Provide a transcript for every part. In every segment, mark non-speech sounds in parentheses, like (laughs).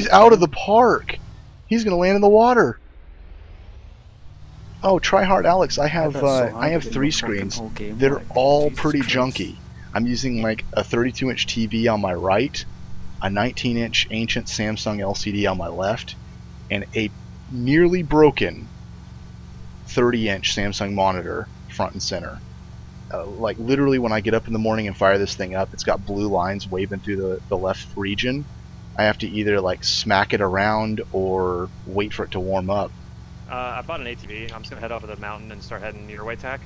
He's out of the park. He's gonna land in the water. Oh, try hard, Alex. I have that's uh, so I have three in the fucking screens. They're like, all Jesus pretty Christ. junky. I'm using like a 32 inch TV on my right, a 19 inch ancient Samsung LCD on my left, and a nearly broken 30 inch Samsung monitor front and center. Uh, like literally, when I get up in the morning and fire this thing up, it's got blue lines waving through the, the left region. I have to either like smack it around or wait for it to warm up. Uh, I bought an ATV. I'm just gonna head off of the mountain and start heading your way, Tack.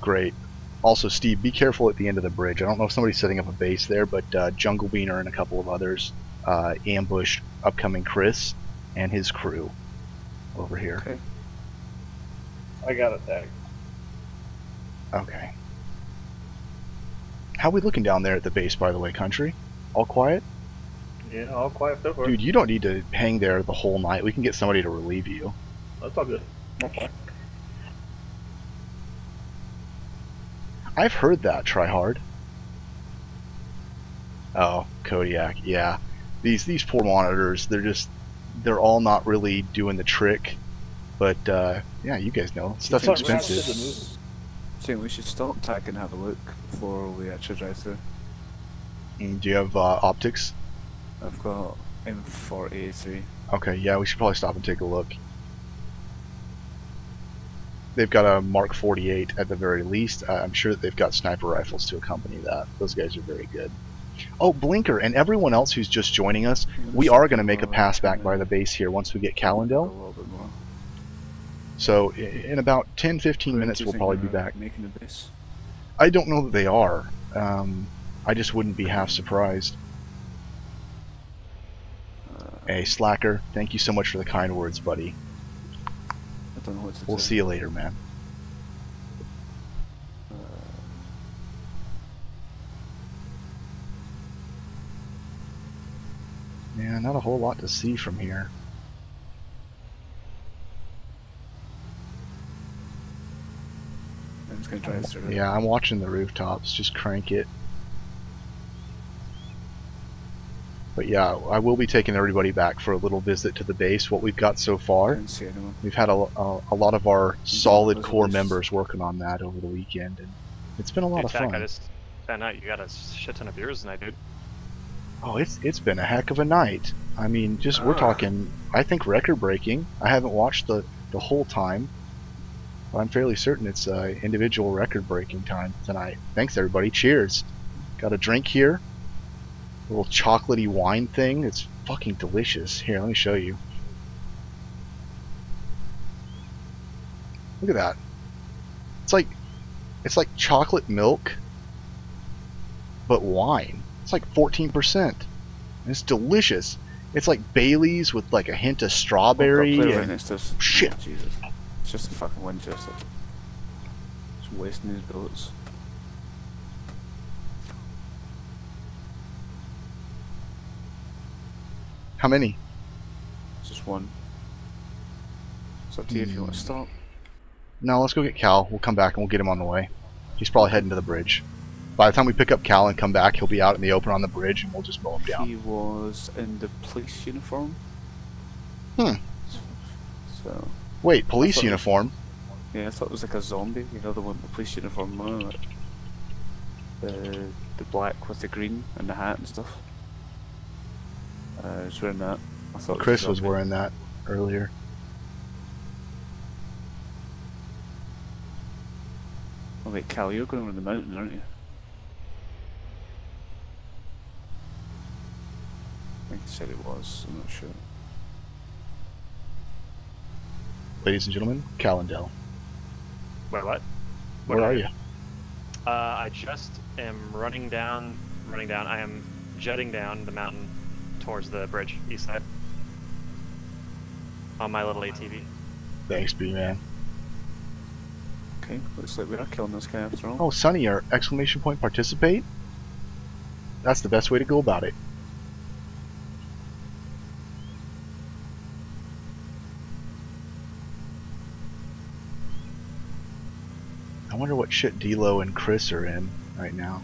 Great. Also, Steve, be careful at the end of the bridge. I don't know if somebody's setting up a base there, but uh, Jungle Beaner and a couple of others uh, ambushed upcoming Chris and his crew over here. Okay. I got it tag. Okay. How we looking down there at the base, by the way, country? All quiet? Yeah, all quiet so far. Dude, you don't need to hang there the whole night. We can get somebody to relieve you. That's all good. I'm fine. I've heard that. Try hard. Oh, Kodiak. Yeah, these these poor monitors. They're just they're all not really doing the trick. But uh, yeah, you guys know stuff's think expensive. we're not to the movie. I think we should stop, Tack, and have a look before we actually drive through. Mm, Do you have uh, optics? I've got M4A3. Okay, yeah, we should probably stop and take a look. They've got a Mark 48 at the very least. Uh, I'm sure that they've got sniper rifles to accompany that. Those guys are very good. Oh, Blinker and everyone else who's just joining us, we are going to make a pass back by the base here once we get Calendel. little bit more. So in about 10, 15 minutes, we'll probably be back. Making the base. I don't know that they are. Um, I just wouldn't be half surprised. Hey, Slacker, thank you so much for the kind words, buddy. I don't know what to We'll do. see you later, man. Uh, Yeah, not a whole lot to see from here. I'm just gonna drive through. it. Yeah, I'm watching the rooftops. Just crank it. But yeah, I will be taking everybody back for a little visit to the base. What we've got so far, didn't see anyone. we've had a, a, a lot of our solid core members working on that over the weekend, and it's been a lot Dude, of Tack, I fun. just found out you got a shit ton of beers tonight, dude. Oh, it's it's been a heck of a night. I mean, just we're Ah. talking. I think record breaking. I haven't watched the the whole time, but I'm fairly certain it's uh, individual record breaking time tonight. Thanks everybody. Cheers. Got a drink here. Little chocolatey wine thing. It's fucking delicious. Here, let me show you. Look at that. It's like it's like chocolate milk, but wine. It's like 14%. It's delicious. It's like Bailey's with like a hint of strawberry. And- to us. Shit. Oh, Jesus. It's just a fucking Winchester. Just wasting these bullets. How many? Just one. It's up to you if you want to Hmm. stop. No, let's go get Cal. We'll come back and we'll get him on the way. He's probably heading to the bridge. By the time we pick up Cal and come back, he'll be out in the open on the bridge and we'll just mow him down. He was in the police uniform. Hmm. So, Wait, police it was- uniform? yeah, I thought it was like a zombie. You know, the one, the police uniform. uh, The the black with the green and the hat and stuff. Uh, he was wearing that. I thought Chris a was wearing that earlier. Oh wait, Cal, you're going around the mountain, aren't you? I think he said it was. I'm not sure. Ladies and gentlemen, Calendel. Wait, what? Where are you? Uh, I just am running down, running down. I am jetting down the mountain towards the bridge, east side, on my little ATV. Thanks, B-Man. Okay, looks like we are not killing this guy after all. Oh, Sonny, or exclamation point participate? That's the best way to go about it. I wonder what shit D'Lo and Chris are in right now.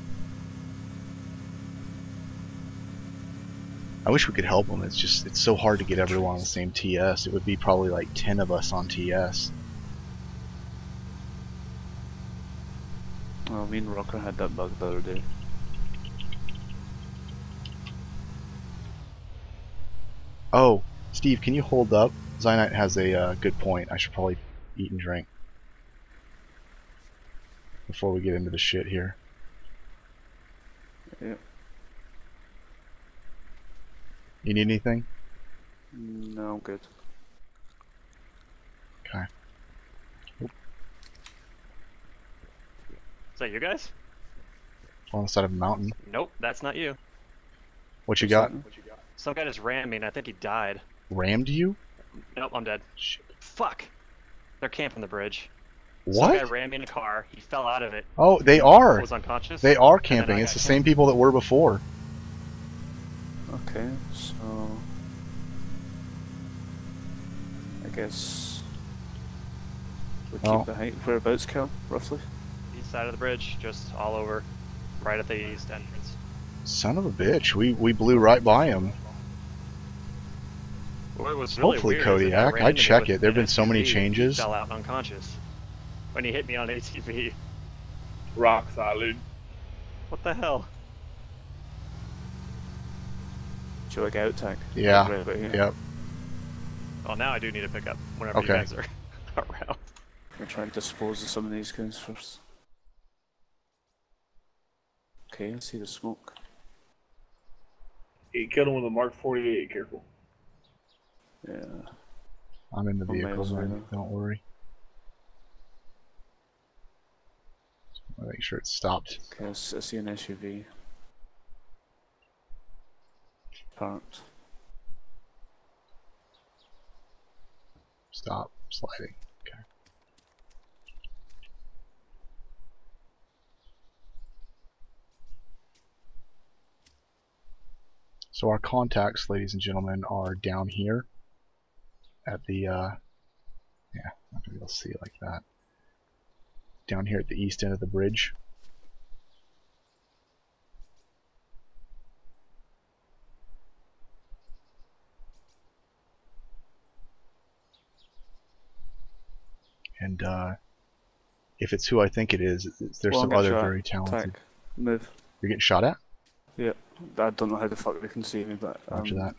I wish we could help them. It's just it's so hard to get everyone on the same TS. It would be probably like ten of us on TS. Well, me and Rocker had that bug the other day. Oh, Steve, can you hold up? Zynite has a uh, good point. I should probably eat and drink before we get into the shit here. Yep. You need anything? No, I'm good. Okay. Is that you guys? On the side of a mountain. Nope, that's not you. What you What's got? that? Some guy just rammed me and I think he died. Rammed you? Nope, I'm dead. Shit. Fuck. They're camping the bridge. What? Some guy What? rammed me in a car. He fell out of it. Oh, they are. Was unconscious. They are camping. It's the same people that were before. Okay, so I guess we keep Oh. the height. Whereabouts, Cal? Roughly? East side of the bridge, just all over, right at the east entrance. Son of a bitch. We we blew right by him. What was really Hopefully weird is that guy Kodiak. I'd check it. There've been so many changes. Fell out unconscious when he hit me on ATV. Rock solid. What the hell? Do you like out tag? Yeah, Right about here. Yep. Well, now I do need to pick up whenever you Okay. guys are (laughs) around. We're trying to dispose of some of these guys first. Okay, I see the smoke. He killed him with a Mark 48. Careful. Yeah. I'm in the One vehicle, miles away man. Don't worry. I'll make sure it's stopped. Okay, I see an SUV. Stop sliding. Okay. So our contacts, ladies and gentlemen, are down here at the, uh, yeah, not gonna be able to see it like that. Down here at the east end of the bridge. And uh, if it's who I think it is, there's Well, some other very talented. Move. You're getting shot at? Yeah. I don't know how the fuck they can see me, but. Um, Roger that.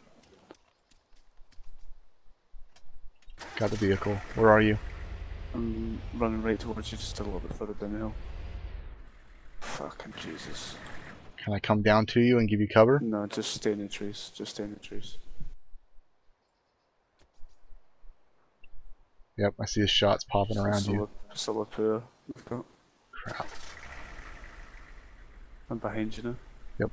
Got the vehicle. Where are you? I'm running right towards you, just a little bit further down the hill. Fucking Jesus. Can I come down to you and give you cover? No, just stay in the trees. Just stay in the trees. Yep, I see the shots popping around you. Solapur, we've got. Crap. I'm behind you now. Yep.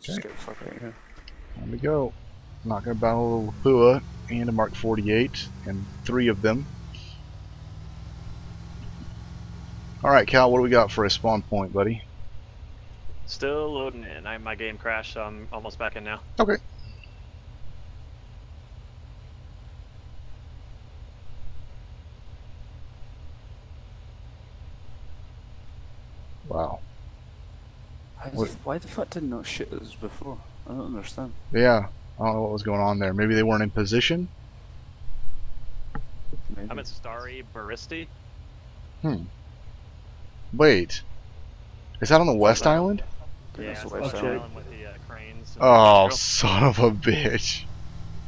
Just Okay. get the fuck out of here. Time to go. I'm not gonna battle a Lapua and a Mark 48, and three of them. Alright, Cal, what do we got for a spawn point, buddy? Still loading in. I, my game crashed, so I'm almost back in now. Okay. Wow. Why the, What- why the fuck did not shoot us before? I don't understand. Yeah, I don't know what was going on there. Maybe they weren't in position? Maybe. I'm at Starry Baristi. Hmm. Wait. Is that on the West that- Island? Yeah, Yeah, it's what the I Okay. with the uh, cranes. Oh, son of a bitch.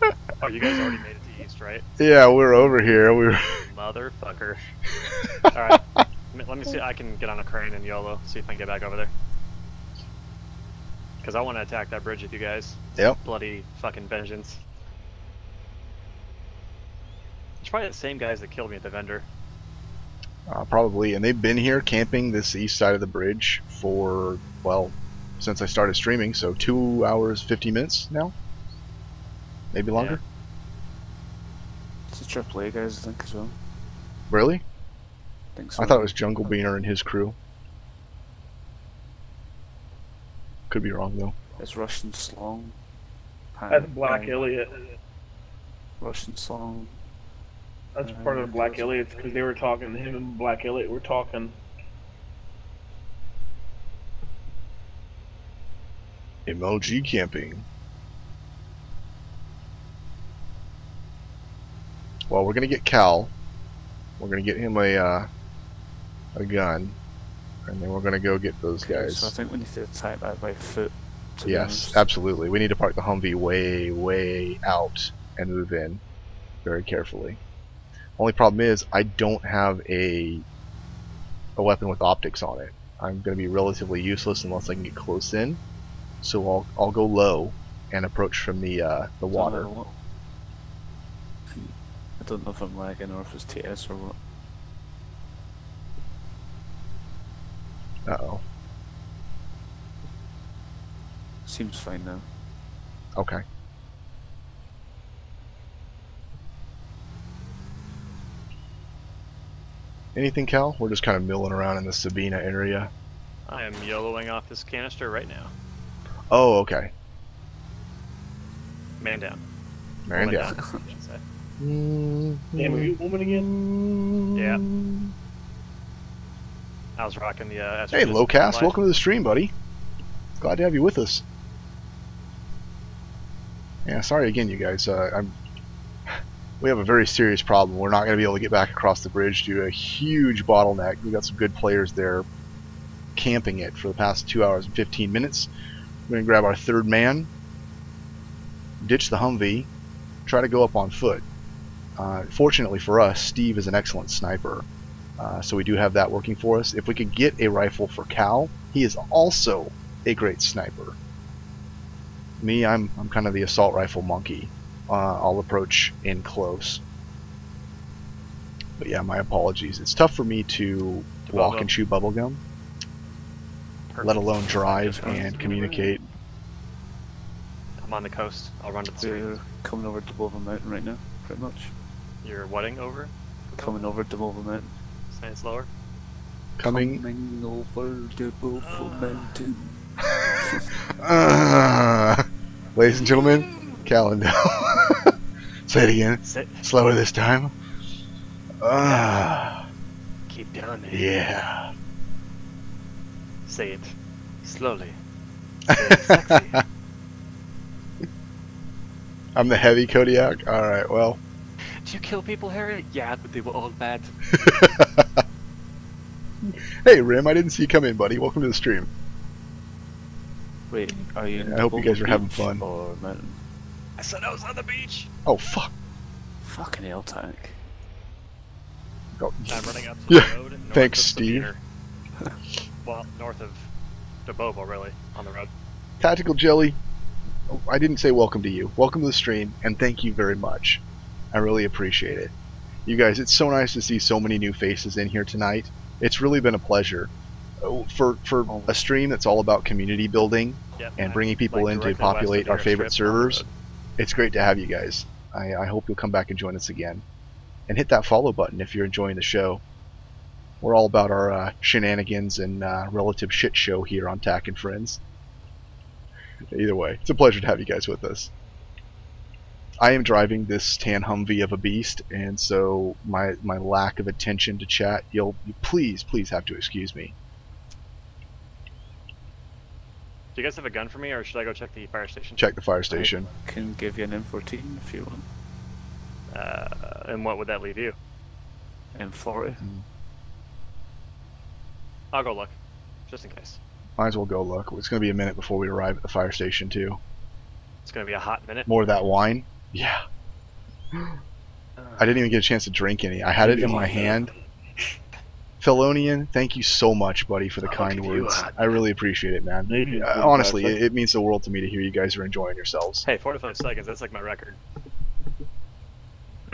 (laughs) Oh, you guys already made it to East, right? Yeah, we're over here. We were. Motherfucker. (laughs) Alright. Let me- Let me see. I can get on a crane and YOLO. See if I can get back over there. Because I want to attack that bridge with you guys. Yep. Bloody fucking vengeance. It's probably the same guys that killed me at the vendor. Uh, probably, and they've been here camping this east side of the bridge for well, since I started streaming. So two hours, fifty minutes now, maybe longer. It's a triple A guys, I think, as well. Really? I think so. I thought it was Jungle Beaner and his crew. Could be wrong though. It's Russian Slong. That's Black Pan- Elliot. Russian Slong. That's part of Black close. Elliot's because they were talking. Him and Black Elliot were talking MLG camping. Well, we're gonna get Cal. We're gonna get him a uh, a gun, and then we're gonna go get those guys. So I think we need to attack that by foot. to Yes, absolutely. We need to park the Humvee way, way out and move in very carefully. Only problem is I don't have a a weapon with optics on it. I'm going to be relatively useless unless I can get close in. So I'll I'll go low and approach from the uh, the Don't water. I don't know if I'm lagging or if it's TS or what. Uh oh. Seems fine now. Okay. Anything, Cal? We're just kind of milling around in the Sabina area. I am yellowing off this canister right now. Oh, okay. Man down. Man Woman down. I should say. Damn, are you a woman again? Yeah. I was rocking the. Uh, Hey, estrogen Lowcast, life. welcome to the stream, buddy. Glad to have you with us. Yeah, sorry again, you guys. Uh, I'm. (sighs) We have a very serious problem. We're not going to be able to get back across the bridge due to a huge bottleneck. We got some good players there, camping it for the past two hours and 15 minutes. We're going to grab our third man, ditch the Humvee, try to go up on foot. Uh, fortunately for us, Steve is an excellent sniper. Uh, so we do have that working for us. If we could get a rifle for Cal, he is also a great sniper. Me, I'm I'm kind of the assault rifle monkey. Uh, I'll approach in close. But yeah, my apologies. It's tough for me to walk and chew bubblegum. Let alone drive and communicate. I'm on the coast. I'll run to the stream. We're coming over Dubova Mountain right now, pretty much. You're wedding over? Coming over to Dubova Mountain. Say it slower. Coming. Coming over Dubova Mountain. Uh, (laughs) ladies and gentlemen, Calendel. (laughs) Say it again. Sit. Slower this time. Ah, Keep doing it. yeah. Say it slowly. (laughs) It sexy. I'm the heavy Kodiak. All right. Well, Do you kill people, Harry? Yeah, but they were all bad. (laughs) hey Rim, I didn't see you come in, buddy. Welcome to the stream. Wait, are you in I hope you guys are having fun. Or mountain? I said I was on the beach. Oh fuck. Fucking hell, tank. Oh, I'm running up to Yeah, road. (laughs) Thanks, Steve. Well, north of Dobovo, really, on the road. Tactical Jelly. I didn't say welcome to you. Welcome to the stream, and thank you very much. I really appreciate it. You guys, it's so nice to see so many new faces in here tonight. It's really been a pleasure. For for a stream that's all about community building Yep, and bringing people like, in to directly west of populate our favorite airstrip on the servers, it's great to have you guys. I, I hope you'll come back and join us again. And hit that follow button if you're enjoying the show. We're all about our uh, shenanigans and uh, relative shit show here on Tack and Friends. Either way, it's a pleasure to have you guys with us. I am driving this tan Humvee of a beast, and so my my lack of attention to chat, you'll you please please have to excuse me. Do you guys have a gun for me, or should I go check the fire station? Check the fire station. Can give you an M14 if you want. Uh, and what would that leave you? M40. I'll go look, just in case. Might as well go look. It's going to be a minute before we arrive at the fire station too. It's gonna be a hot minute. More of that wine. Yeah. I didn't even get a chance to drink any. I had it in my hand. Felonian, thank you so much, buddy, for the Oh, kind look you. words. I really appreciate it, man. Maybe Uh, honestly, it, it means the world to me to hear you guys are enjoying yourselves. Hey, 45 seconds. That's like my record.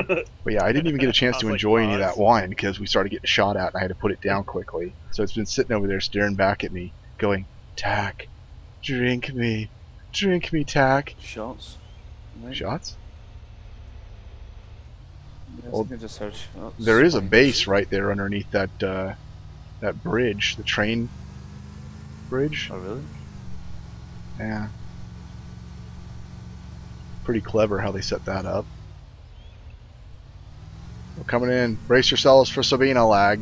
But yeah, I didn't even get a chance to was like, enjoy any of that wine because we started getting shot at and I had to put it down quickly. So it's been sitting over there staring back at me, going, Tack, drink me. Drink me, Tack. Shots. Right. Shots? Well, I think I just heard shots. There is a base right there underneath that uh, that bridge, the train bridge. Oh, really? Yeah. Pretty clever how they set that up. We're coming in. Brace yourselves for Sabina lag.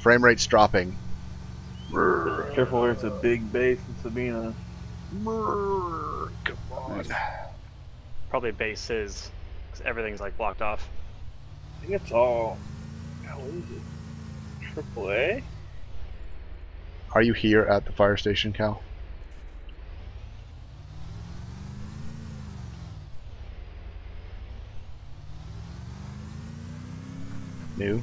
Frame rate's dropping. Careful, there's a big base in Sabina. Brrr, Come on. Probably base is, 'cause everything's like blocked off. I think it's all. How is it? Triple A? Are you here at the fire station, Cal? New?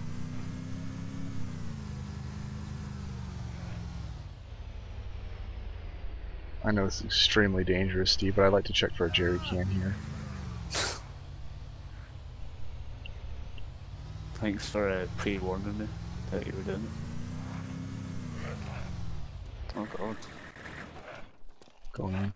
I know it's extremely dangerous, Steve, but I'd like to check for a jerry can here. (laughs) Thanks for uh, pre-warning me that you were doing it. Oh god. Going on.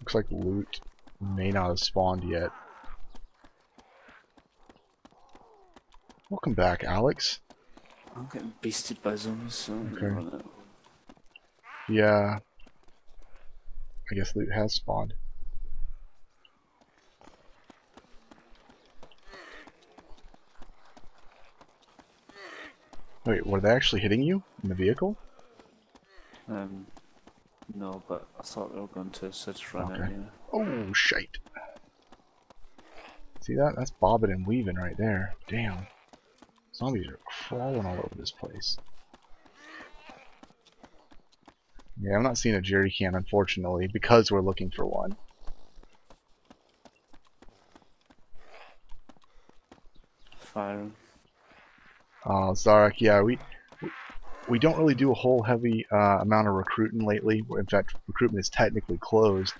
Looks like loot may not have spawned yet. Welcome back, Alex. I'm getting beasted by zombies, so Okay. gonna run out. Yeah. I guess loot has spawned. Wait, were they actually hitting you in the vehicle? Um, no, but I thought they were going to, so just run out Okay. Oh, shite. See that? That's bobbing and weaving right there. Damn. Zombies are crawling all over this place. Yeah, I'm not seeing a jerry can, unfortunately, because we're looking for one. Fine. Uh, Zarek, yeah, we we- we don't really do a whole heavy uh, amount of recruiting lately. In fact, recruitment is technically closed.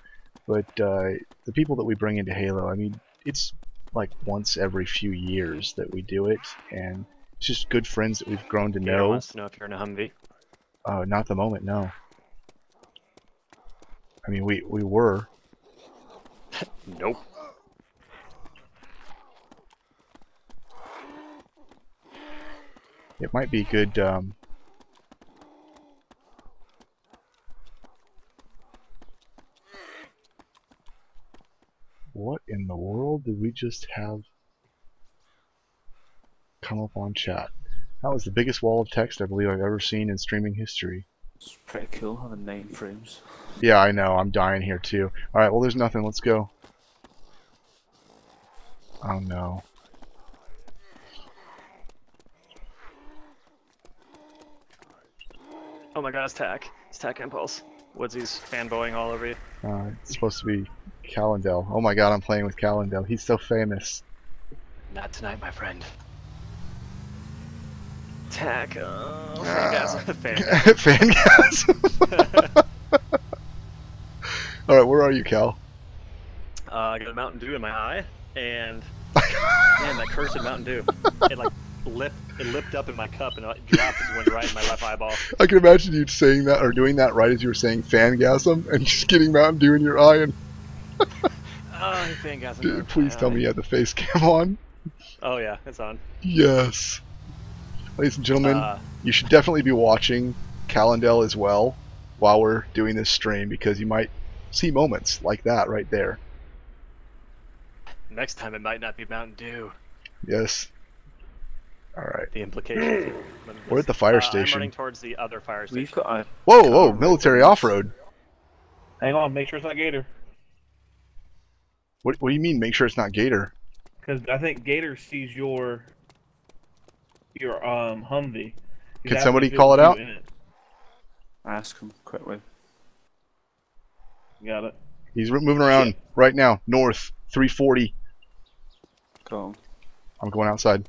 But uh, the people that we bring into Halo, I mean, it's like once every few years that we do it, and it's just good friends that we've grown to Gator know. wants to know if you're in a Humvee. Uh, not the moment, no. I mean, we we were. (laughs) Nope. It might be good. Um, what in the world did we just have come up on chat? That was the biggest wall of text I believe I've ever seen in streaming history. It's pretty cool having nine frames. Yeah, I know. I'm dying here too. All right. Well, there's nothing. Let's go. Oh no. Oh my god, it's Tack. It's Tack Impulse. Woodsy's fanboying all over you. Uh, it's supposed to be Calendel. Oh my god, I'm playing with Calendel. He's so famous. Not tonight, my friend. Tack. Oh, Ah. fangasm. Fangasm. (laughs) (laughs) All right, where are you, Cal? Uh, I got a Mountain Dew in my eye, and (laughs) man, that cursed Mountain Dew. It like lipped, it lipped up in my cup and it dropped and went right in my left eyeball. I can imagine you saying that or doing that right as you were saying fangasm and just getting Mountain Dew in your eye. And (laughs) Oh, fangasm. dude, in please tell eye. me you had the face cam on. Oh yeah, it's on. Yes. Ladies and gentlemen, Uh, you should definitely be watching Calendel as well while we're doing this stream because you might see moments like that right there. next time it might not be Mountain Dew. Yes. All right. The implications. (clears throat) We're at the fire Uh, I'm station. running towards the other fire station. We've got a Whoa, whoa, military off-road. Hang on, make sure it's not Gator. What, what do you mean? Make sure it's not Gator. Because I think Gator sees your your um Humvee. He's Can somebody call it out? it. ask him quickly. Got it. He's moving around right now, north, 340. Got him. I'm going outside.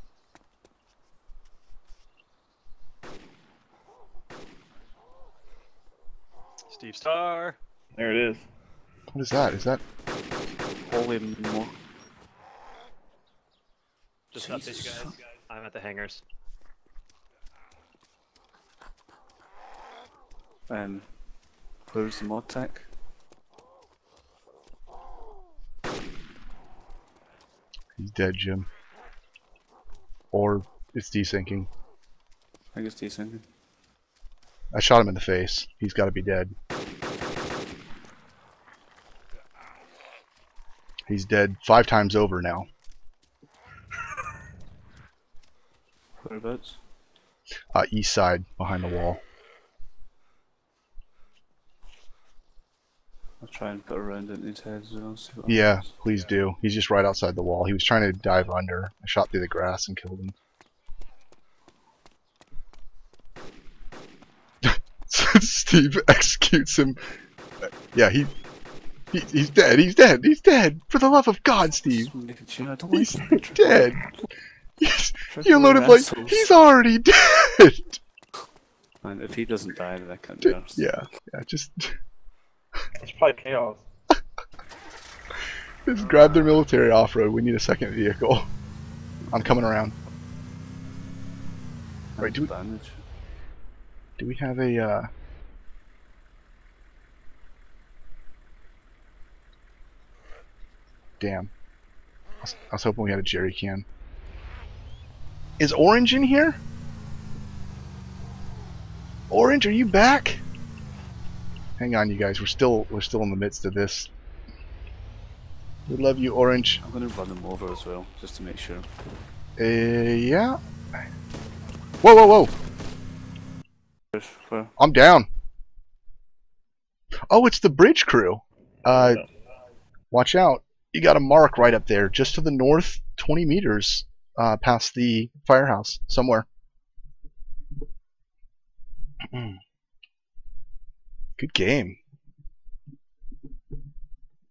Steve Star. There it is. What is that? Is that? Holy mo- Just to update you guys. I'm at the hangars. Um, where's the mod tech? He's dead, Jim. Or it's desyncing. I guess decent. I shot him in the face. He's got to be dead. He's dead five times over now. Whereabouts? Uh, east side, behind the wall. I'll try and put a round into his head as well. See what Yeah, happens. please do. He's just right outside the wall. He was trying to dive under. I shot through the grass and killed him. (laughs) Steve executes him. Yeah, he, he he's dead. He's dead. He's dead. For the love of God, Steve. Sure He's like dead. He's, triple you loaded like he's already (laughs) dead. And if he doesn't die, then I can't do it. Yeah, yeah. Just (laughs) It's probably chaos. (laughs) just grab their military off road. We need a second vehicle. I'm coming around. Right, do we- Do we have a uh Damn. I was, I was hoping we had a jerry can. Is Orange in here? Orange, are you back? Hang on you guys, we're still we're still in the midst of this. We love you, Orange. I'm gonna run them over as well, just to make sure. Uh yeah. Whoa whoa whoa! Where? I'm down. Oh, it's the bridge crew. Uh, watch out. You got a mark right up there, just to the north, 20 meters uh, past the firehouse, somewhere. (clears throat) Good game.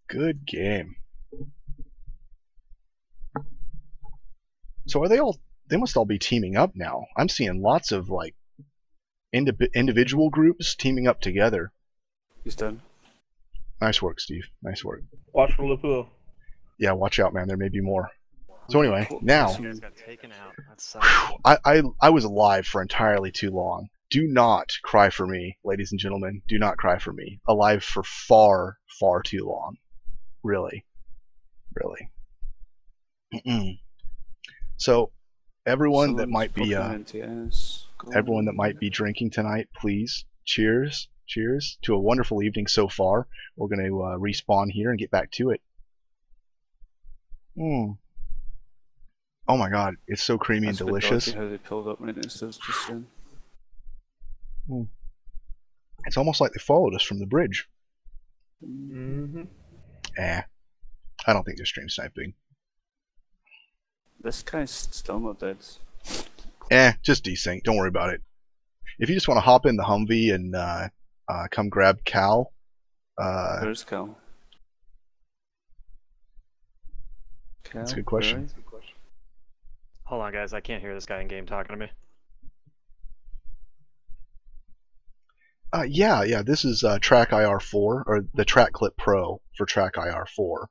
Good game. So are they all? They must all be teaming up now. I'm seeing lots of like indi- individual groups teaming up together. He's done. Nice work, Steve. Nice work. Watch for Liverpool. Yeah, watch out, man. There may be more. So anyway, now Just got taken out. That sucks. Whew, I, I I was alive for entirely too long. Do not cry for me, ladies and gentlemen. Do not cry for me. Alive for far, far too long. Really, really. Mm-mm. So, everyone that might be uh, poking NTS. Go everyone that might be drinking tonight, please cheers, cheers to a wonderful evening so far. We're going to uh, respawn here and get back to it. Mm. Oh my god, it's so creamy That's and delicious. How they pulled up right next to us just then. It's almost like they followed us from the bridge. Mm-hmm. Eh. I don't think they're stream sniping. This guy's still not dead. Eh, just desync. Don't worry about it. If you just want to hop in the Humvee and uh, uh, come grab Cal, uh, Where's Cal? Cal? That's a good question. where is he? Hold on, guys. I can't hear this guy in game talking to me. Uh, yeah, yeah. This is uh, Track IR4 or the Track Clip Pro for Track IR4,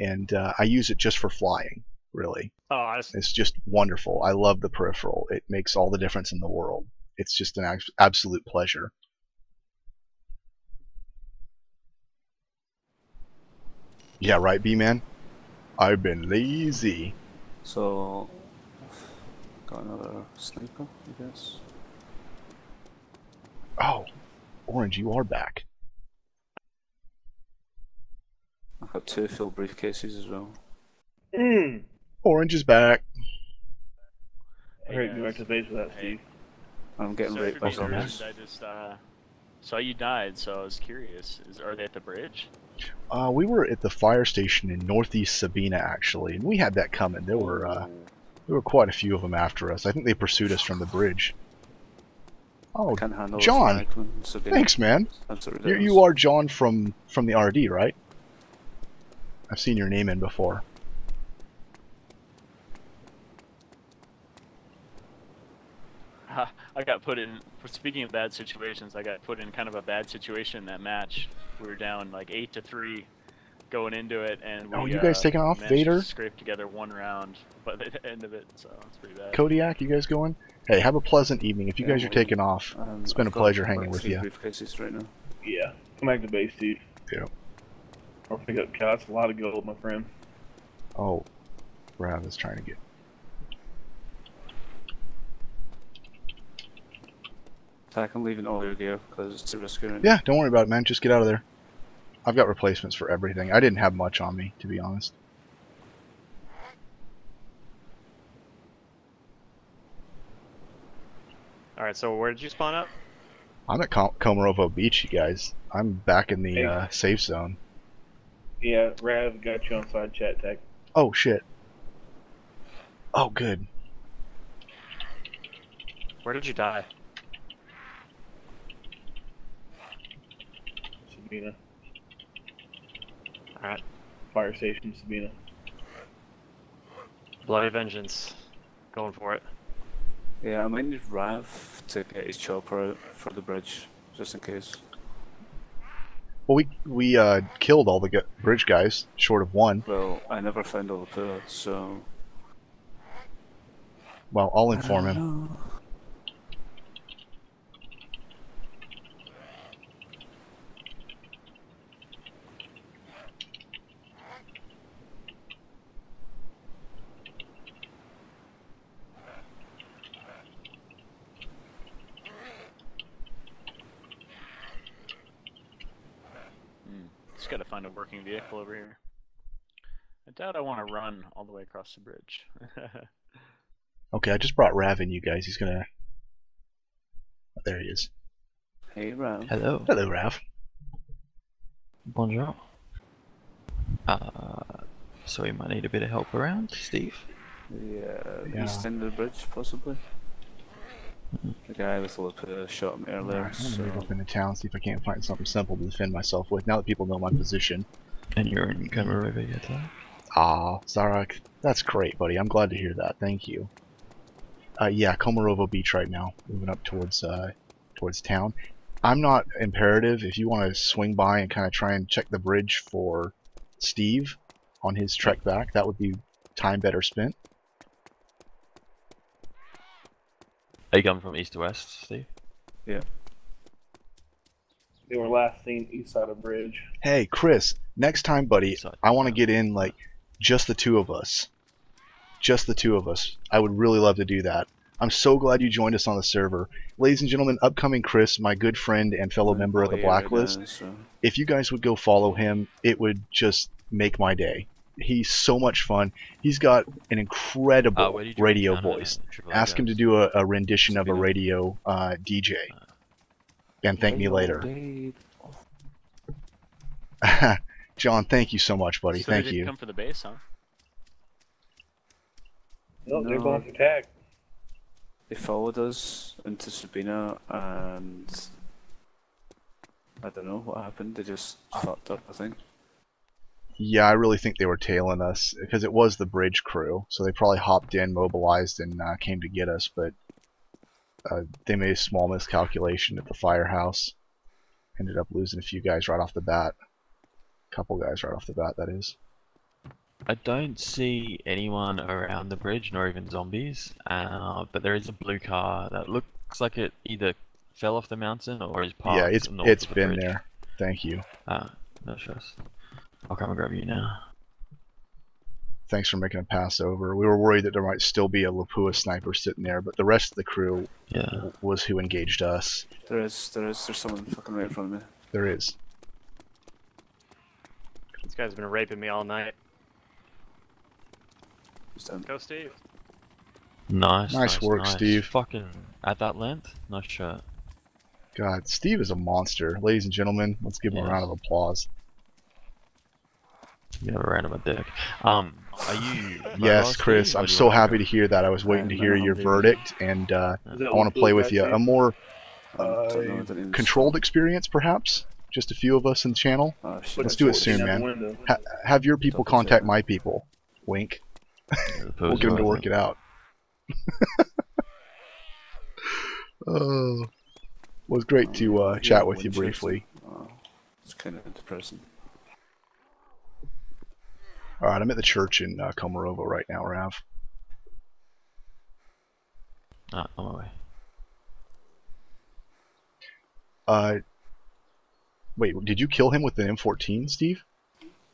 and uh, I use it just for flying. Really, Oh, I just, it's just wonderful. I love the peripheral. It makes all the difference in the world. It's just an absolute pleasure. Yeah, right, B-man. I've been lazy. So, got another sniper, I guess. Oh, Orange, you are back. I've got two full briefcases as well. Mm. Orange is back. I heard you back to base with that, Steve. I'm getting Sorry raped by zombies. I just uh, saw you died, so I was curious. Is, are they at the bridge? Uh, we were at the fire station in northeast Sabina, actually, and we had that coming. There were uh, there were quite a few of them after us. I think they pursued us from the bridge. Oh, Can't handle the John, flag when it's a bit- thanks, man. That's what it You, is. you are John from from the RD, right? I've seen your name in before. Ha, I got put in. Speaking of bad situations, I got put in kind of a bad situation in that match. We were down like eight to three going into it, and we, Oh, you guys uh, taking off managed to Vader? Scrape together one round by the (laughs) end of it, so it's pretty bad. Kodiak, you guys going? Hey, have a pleasant evening. If you Yeah, guys are taking off, Um, it's been I've a pleasure hanging with you. briefcases right now. Yeah. Come back to base, Steve. Yeah. Or pick up Cal. That's a lot of gold, my friend. Oh, Rav is trying to get. Tack, I'm leaving all your gear because it's too risky Yeah, don't worry about it, man. Just get out of there. I've got replacements for everything. I didn't have much on me, to be honest. All right. So where did you spawn up? I'm at Com- Komarovo Beach, you guys. I'm back in the Hey. uh, safe zone. Yeah, Rav got you on side chat tech. Oh shit. Oh good. Where did you die? Sabina. All right. Fire station, Sabina. Bloody vengeance. Going for it. Yeah, I might need Rav to get his chopper out for the bridge, just in case. Well, we we uh, killed all the gu- bridge guys, short of one. Well, I never found all the pillars, so. Well, I'll inform him. Hmm. Find a working vehicle over here. I doubt I want to run all the way across the bridge. (laughs) Okay, I just brought Rav in, you guys. He's gonna. Oh, there he is. Hey, Rav. Hello. Hello, Rav. Bonjour. Uh, so we might need a bit of help around, Steve. The Yeah. uh, east end of the bridge, possibly. The guy with the Lapua shot me earlier, Alright, I'm gonna move so. up into town, see if I can't find something simple to defend myself with. Now that people know my position. And you're in Coma yet, huh? Ah, Zarak, that's great, buddy. I'm glad to hear that. Thank you. Uh, yeah, Komarovo Beach right now, moving up towards uh, towards town. I'm not imperative. If you want to swing by and kind of try and check the bridge for Steve on his trek back, that would be time better spent. Are you coming from east to west, Steve? Yeah. They were last seen east side of bridge. Hey, Chris, next time, buddy, Side, I want to yeah. get in like just the two of us. Just the two of us. I would really love to do that. I'm so glad you joined us on the server. Ladies and gentlemen, upcoming Chris, my good friend and fellow member of the Oh, yeah, right Blacklist, if you guys would go follow him, it would just make my day. He's so much fun. He's got an incredible Uh, where did you radio encounter voice. Triple Ask him to do a, a rendition of a radio uh, DJ. And thank me later. (laughs) John, thank you so much, buddy. so thank they didn't you. come for the base, huh? Nope, they're No. going for Tack. They followed us into Sabina and I don't know what happened. They just fucked up, I think. Yeah, I really think they were tailing us because it was the bridge crew, so they probably hopped in, mobilized, and uh, came to get us. But uh, they made a small miscalculation at the firehouse. Ended up losing a few guys right off the bat. A couple guys right off the bat, that is. I don't see anyone around the bridge, nor even zombies. Uh, but there is a blue car that looks like it either fell off the mountain or is parked yeah, it's it's of the been there. Thank you. Ah, no stress. I'll come and grab you now. Thanks for making a pass over. We were worried that there might still be a Lapua sniper sitting there, but the rest of the crew Yeah. was who engaged us. There is, there is, there's someone fucking right in front of me. There is. This guy's been raping me all night. Go, Steve. Nice. Nice work, nice. Steve. Fucking at that length. Nice shot. God, Steve is a monster. Ladies and gentlemen, let's give him a round of applause. You have a round on my dick. Um, are you? (laughs) Yes, Chris, I'm so happy to hear that. I was waiting to hear your verdict, and uh, I want to play with you. A more I don't know, I uh, controlled experience, perhaps? Just a few of us in the channel? Oh, Let's do it soon, man. Ha- have your people contact my people. Wink. (laughs) We'll get them to work it out. (laughs) oh, was great to uh, chat with you briefly. Oh, it's kind of depressing. All right, I'm at the church in uh, Komarovo right now, Rav. Ah, on my way. Uh, wait, did you kill him with an M14, Steve?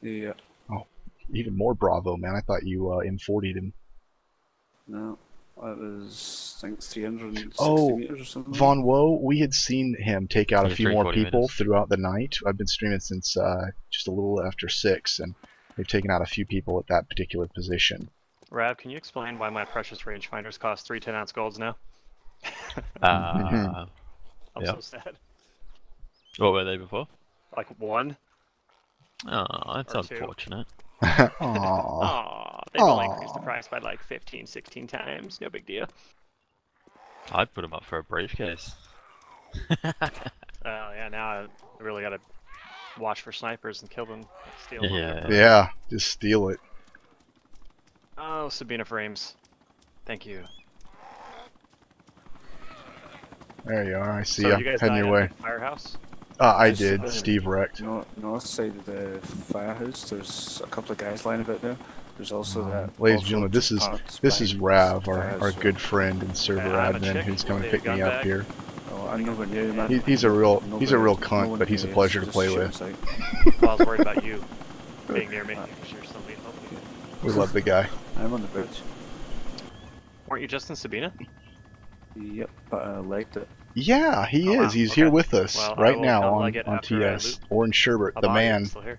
Yeah, Oh, Even more bravo, man. I thought you uh, M40'd him. no. That was, I think, 360 Oh, meters or something. Von Woe, we had seen him take out a few more people minutes. throughout the night. I've been streaming since uh, just a little after 6, and they've taken out a few people at that particular position. Rav, can you explain why my precious rangefinders cost three 10 ounce golds now? (laughs) Uh, I'm Yeah. so sad. what were they before? Like one. Oh, that's Or unfortunate. Aww. (laughs) Aw, (laughs) they've only increased the price by like 15, 16 times. No big deal. I'd put them up for a briefcase. Oh yeah, now I really gotta watch for snipers and kill them. Steal them. yeah. Yeah, just steal it. Oh, Sabina frames. Thank you. There you are. I see so ya. you guys Heading died your way. firehouse? Uh, I Just, did. uh, Steve wrecked. No, north side of the firehouse, there's a couple of guys lying about there. There's also Uh, that. ladies and offload gentlemen, this is this is Rav, our, our good friend and server Yeah, admin who's coming to pick me up bag. here. I'm nowhere near you, man. He, he's a real Nowhere he's a real cunt, nowhere but he's a pleasure to play with. Well, I was worried about you being near me. Because you're somebody to help me. We love the guy. I'm on the bridge. Weren't you just in Sabina? Yep, but I liked it. Yeah, he Oh, is. wow. He's here with us Well, right now on, on TS. loot. Orange Sherbet, the man. Still here?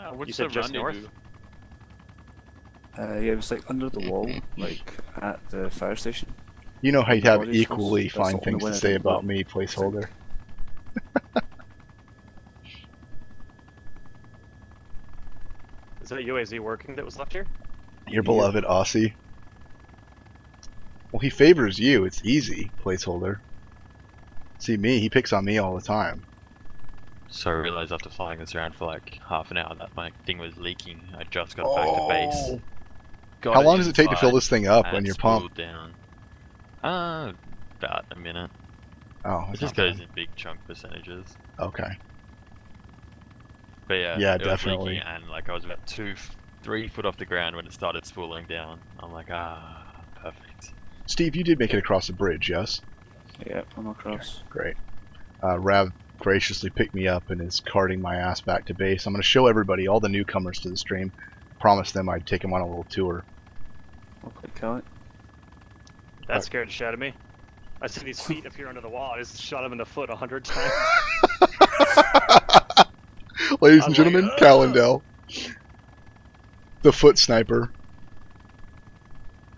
Oh, which You said just surrounding north? Uh, yeah, it was like under the wall, (clears throat) like at the fire station. You know how you'd have equally that's fine things to say about about- me, placeholder. (laughs) Is that UAZ working that was left here? Your Yeah. beloved Aussie. Well, he favors you. It's easy, placeholder. See me, he picks on me all the time. So I realized after flying this around for like half an hour that my thing was leaking. I just got back to base. Got Oh. How long does it take to fill this thing up when you're pumped? spooled down. Uh, about a minute. Oh, It just not goes in big chunk percentages. Okay. But yeah, Yeah, it definitely. leaking and like I was about two, three foot off the ground when it started spooling down. I'm like, ah, perfect. Steve, you did make it across the bridge, yes? Yeah, I'm across. Great. Uh, Rav graciously picked me up and is carting my ass back to base. I'm going to show everybody, all the newcomers to the stream, promise them I'd take them on a little tour. Okay, kill it. That scared the shit out of me. I see these feet appear under the wall. I just shot him in the foot a hundred times. (laughs) Ladies I and was gentlemen, like, Calendel. The foot sniper.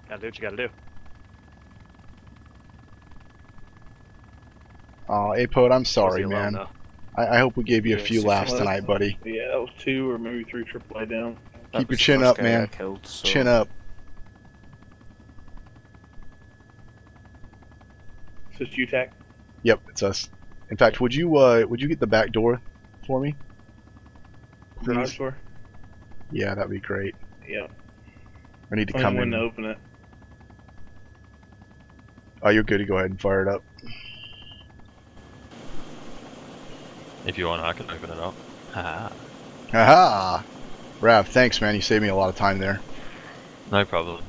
gotta do what you gotta do. Aw, Apod, I'm sorry, alone, man. though? I, I hope we gave you a few laughs tonight, buddy. Yeah, that was two or maybe three AAA down. Keep your chin up, man. Killed, so Chin up. Is this UTAC? Yep, it's us. In fact, would you uh would you get the back door for me? Garage Please? door? Yeah, that'd be great. Yeah. I need to Only come when in. to open it. Oh, you're good to go ahead and fire it up. If you want, I can open it up. Haha. Haha! Rav, thanks, man. You saved me a lot of time there. No problem.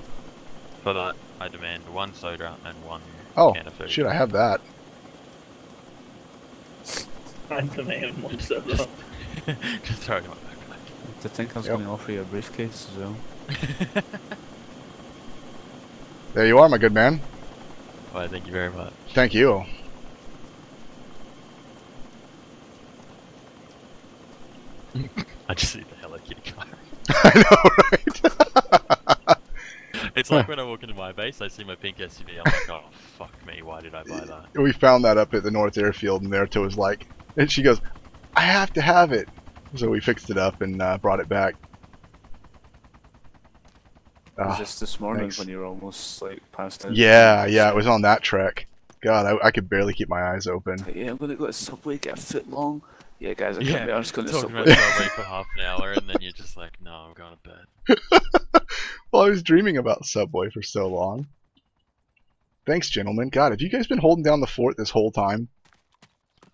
For that, I demand one soda and one Oh, can of food. shit, I have that. I demand one soda. Just, (laughs) just throw it in my backpack. I think I was Yep. going to offer you a briefcase as well. (laughs) There you are, my good man. Well, thank you very much. Thank you. (laughs) I just need the Hello Kitty car. I know, right? It's like (laughs) when I walk into my base, I see my pink SUV. I'm like, oh fuck me, why did I buy that? we found that up at the North Airfield, and Naruto was like, and she goes, I have to have it. So we fixed it up and uh, brought it back. It was Ah, just this morning thanks. when you were almost like passed out. yeah, yeah, it was on that trek. God, I, I could barely keep my eyes open. Yeah, I'm gonna go to Subway, get a foot long. Yeah, guys, I Yeah, can't be honest, going to Talking Subway. about Subway for half an hour, and then you're just like, no, I'm going to bed. (laughs) Well, I was dreaming about Subway for so long. Thanks, gentlemen. God, have you guys been holding down the fort this whole time?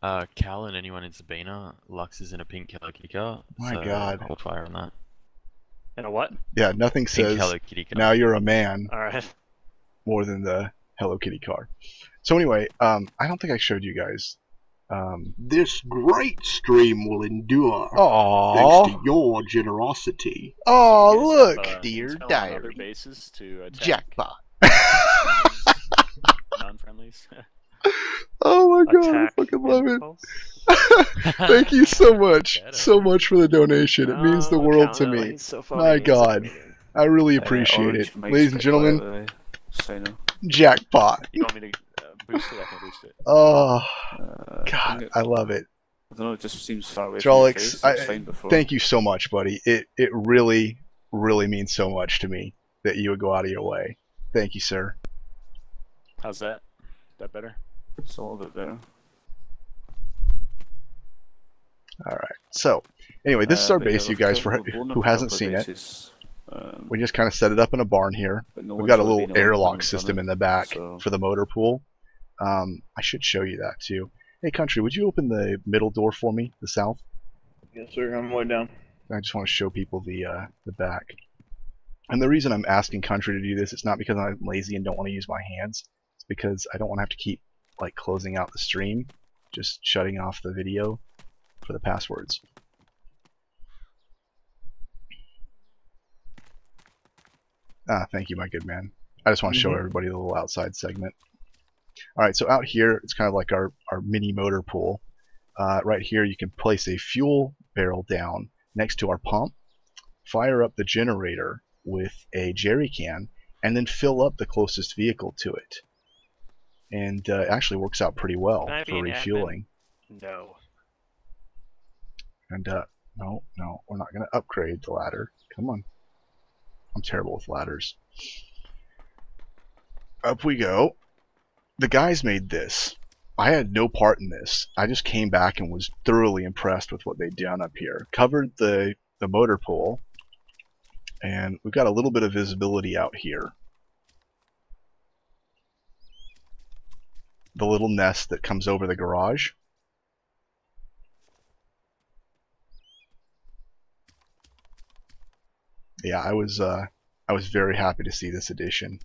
Uh, Cal and anyone in Sabina, Lux is in a pink Hello Kitty car. My so God. Hold fire on that. And a what? Yeah, nothing Pink says Hello Kitty car. now you're a man Alright. more than the Hello Kitty car. So anyway, um, I don't think I showed you guys. Um, This great stream will endure Aww. thanks to your generosity. Oh, You look, have, uh, dear intel Other diary. bases to attack Jackpot. (laughs) non-friendlies. (laughs) Oh my god, I fucking love it. (laughs) Thank you so much, so much for the donation. It means the Oh, world to me. so My God. I really Uh, appreciate Orange it. Ladies and gentlemen, quite a sign-up. Jackpot. You want me to uh, boost it? I can boost it. Oh, Uh, God, I love it. I don't know. It just seems far away from your face. I- before. Thank you so much, buddy. It it really, really means so much to me that you would go out of your way. Thank you, sir. How's that? That better? It's a little bit better. All right. So, anyway, this is Uh, our base, you guys, for we've blown up who hasn't seen of it. Bases, Um, We just kind of set it up in a barn here. but no We've got a little been able to come airlock system in the back so- for the motor pool. Um, I should show you that too. Hey, country, would you open the middle door for me, the south? Yes, sir. I'm way down. I just want to show people the uh, the back. And the reason I'm asking country to do this, it's not because I'm lazy and don't want to use my hands. It's because I don't want to have to keep like closing out the stream, just shutting off the video for the passwords. Ah, thank you, my good man. I just want to show Mhm. everybody the little outside segment. All right, so out here, it's kind of like our, our mini motor pool. Uh, right here, you can place a fuel barrel down next to our pump, fire up the generator with a jerry can, and then fill up the closest vehicle to it. And uh, it actually works out pretty well I for admin? refueling. No. And uh, no, no, we're not going to upgrade the ladder. Come on. I'm terrible with ladders. Up we go. The guys made this. I had no part in this. I just came back and was thoroughly impressed with what they'd done up here. Covered the, the motor pool, and we've got a little bit of visibility out here. The little nest that comes over the garage. Yeah, I was uh, I was very happy to see this addition.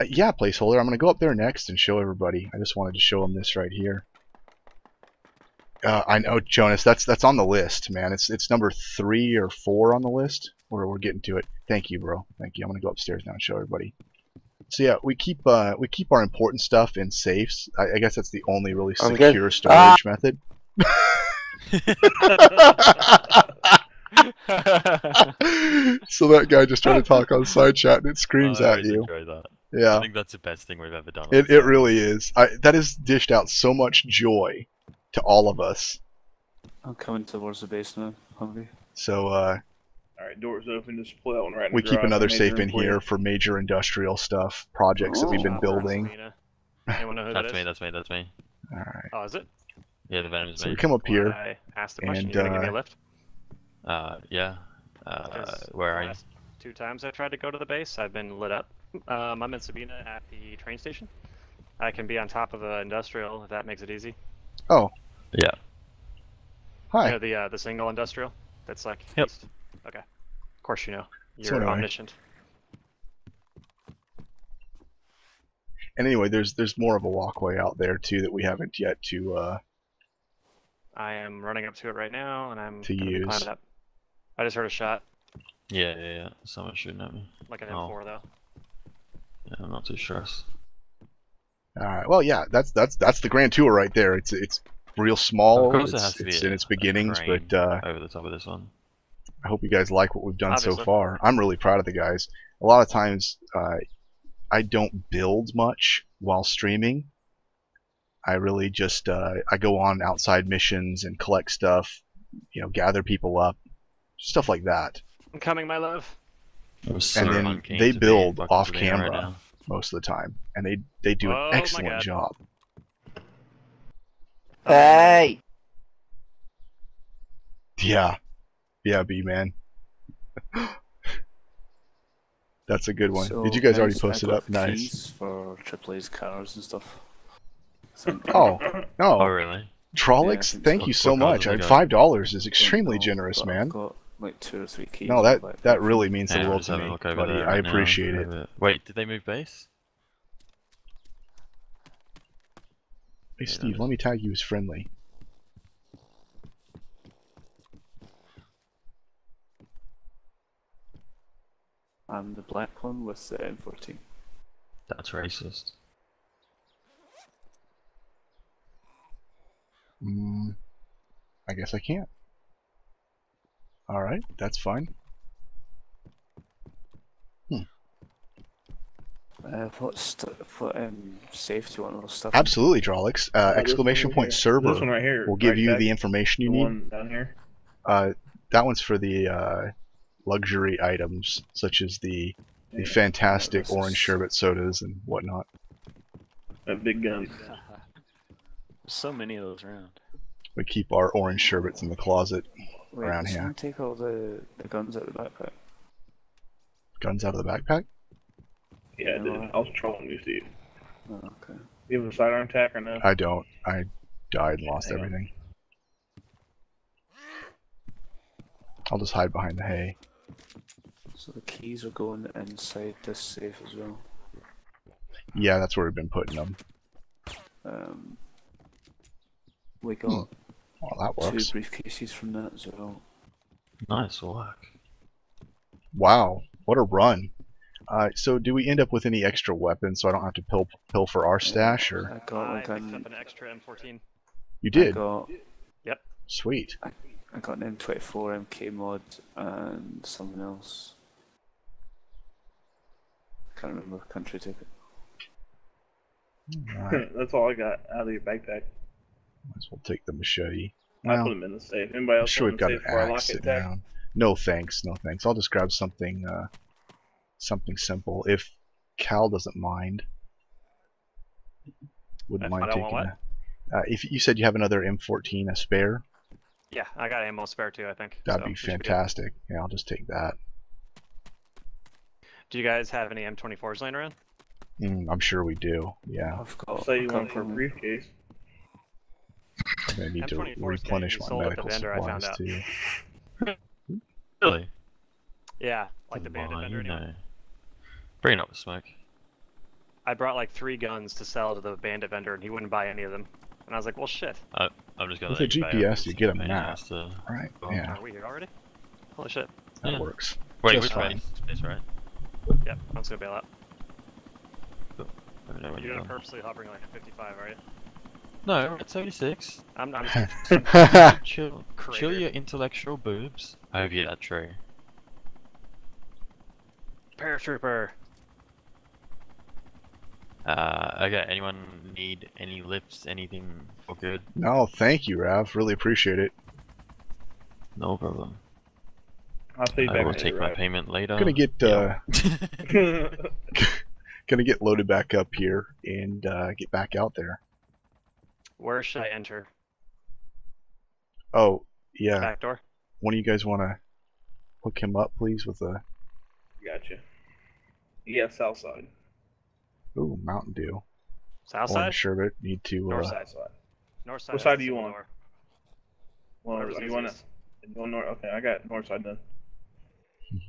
Uh, yeah, placeholder. I'm gonna go up there next and show everybody. I just wanted to show them this right here. Uh, I know, Jonas. That's that's on the list, man. It's it's number three or four on the list. We're we're getting to it. Thank you, bro. Thank you. I'm gonna go upstairs now and show everybody. So yeah, we keep uh, we keep our important stuff in safes. I, I guess that's the only really secure storage method. (laughs) (laughs) so that guy just tried to talk on side chat and it screams I at you. enjoy that. I think that's the best thing we've ever done. it, it really is. I, that has dished out so much joy to all of us. I'm coming towards the base now. Hungry. So uh, All right, doors open. Just pull that one right. in we keep another safe in for here for major industrial stuff, projects that we've been building. Anyone know who That's that me. That's me. That's me. All right. Oh, is it? Yeah, the Venom's So we come up When here. I asked the question, and, you gonna give me uh, a lift? Uh, yeah. Uh, Because where the are you? last Two times I tried to go to the base, I've been lit up. Um, I'm in Sabina at the train station. I can be on top of the industrial if that makes it easy. Oh, Yeah. You Hi. know the uh, the single industrial that's like Yep. east. Okay. Of course you know. You're anyway. omniscient. And anyway, there's there's more of a walkway out there too that we haven't yet to uh, I am running up to it right now, and I'm To gonna be use. climbing up. I just heard a shot, Yeah, yeah, yeah. Someone's shooting at me. like an Oh. M4 though. Yeah, I'm not too stressed. All right. Well, yeah, that's that's that's the grand tour right there. It's it's real small. Of course it it's has to be it's a- in its beginnings, but uh, Over the top of this one. I hope you guys like what we've done so far. I'm really proud of the guys. A lot of times, uh, I don't build much while streaming. I really just uh, I go on outside missions and collect stuff, you know, gather people up, stuff like that. I'm coming, my love. I'm And then they build off Sabina right camera. most of the time, and they they do Oh an excellent job. Hey! Yeah, yeah, B man. (laughs) That's a good one. So, Did you guys already post it up? Nice. for AAA's cars and stuff. So, Oh no, Oh, really? Trollocs, Yeah, thank you so much. I they five dollars is extremely generous, but man. I've got like two or three keys. No, that like, that really means the Yeah, I'm world to me, a look over buddy. there I right now. appreciate it. Wait, did they move base? Hey Steve, that let me tag you as friendly. I'm the black one with the M14. That's racist. Mm, I guess I can't. All right, that's fine. Hmm. Uh, what, st- what um, safety one of those stuff? Absolutely, Drolix. Uh, exclamation point here. server This one right here. will give right you back, the information you the need. one down here. Uh, that one's for the uh, luxury items, such as the the Yeah, fantastic this orange sherbet sodas and whatnot. that big gun. There's so many of those around. We keep our orange sherbets in the closet. Wait, around did here. someone take all the, the guns out of the backpack? Guns out of the backpack? Yeah, I did. I was trolling you, Steve. Oh, okay. You have a sidearm tack or no? I don't. I died and lost Hang everything. I'll just hide behind the hay. So the keys are going inside this safe as well. Yeah, that's where we've been putting them. Um, we got Hmm, Well, that two works. briefcases from that as well. Nice work. Wow, what a run. Uh, so do we end up with any extra weapons so I don't have to pill pilfer our stash, or I got I picked an, up an extra M14. you I did? got Sweet. I got an M24 MK mod and something else. Can't remember country ticket. Alright, (laughs) That's all I got out of your backpack. Might as well take the machete. I Well, put them in the safe. Anybody I'm else sure we've got in an the safe before I lock axe it, sitting Tack? around. No thanks, no thanks. I'll just grab something, uh, something simple. If Cal doesn't mind, wouldn't If mind I don't taking. want A, uh, if you said you have another M14, a spare, Yeah, I got ammo spare too. I think. that'd so be we should fantastic. Yeah, I'll just take that. Do you guys have any M24s laying around? Mm, I'm sure we do. Yeah, I've got. Say I've you want for a from- briefcase. I'm need to M24 's getting replenish my sold medical vendor, I found supplies too. (laughs) Really? Yeah, like the bandit vendor. anyway. know. Bring up the smoke. I brought like three guns to sell to the bandit vendor, and he wouldn't buy any of them. And I was like, well, shit. I'm just gonna. With let the you GPS, you get a pain map. to- Right. Oh, Yeah, Are we here already? Holy shit. that Yeah. works. Wait, Just we're fine. trading space, right? Yep, I'm just gonna bail out. I don't know when You're you're gonna done. purposely hovering like 55, are you? No, we're at 76. I'm, I'm That's (laughs) Chill. Crater. Chill your intellectual boobs over that tree. paratrooper. Uh, okay, anyone need any lifts, anything for good? no, thank you, Rav. Really appreciate it. No problem. I'll pay you I will later, take my right? payment later. Gonna get uh, (laughs) (laughs) gonna get loaded back up here and uh, get back out there. Where should I enter? Oh, yeah. Back door. One of you guys want to hook him up, please, with a Gotcha. Yeah, south side. ooh Mountain Dew, South side. orange sherbet. Need to North uh, side. North side. What side do you want? door. Well, Whatever's you want to easiest. you want north? Okay, I got north side then. (laughs)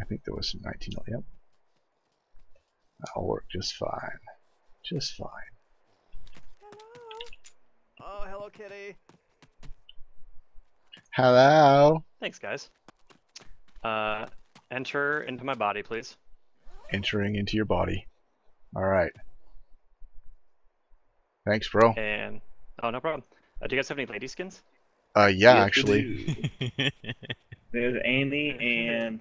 I think there was some 19. Yep, that'll work just fine. Just fine. Hello. Oh, hello, kitty. Hello. Thanks, guys. Uh, enter into my body, please. Entering into your body. All right. Thanks, bro. And oh, no problem. Uh, do you guys have any lady skins? Uh, yeah, Yes, actually. There's Andy and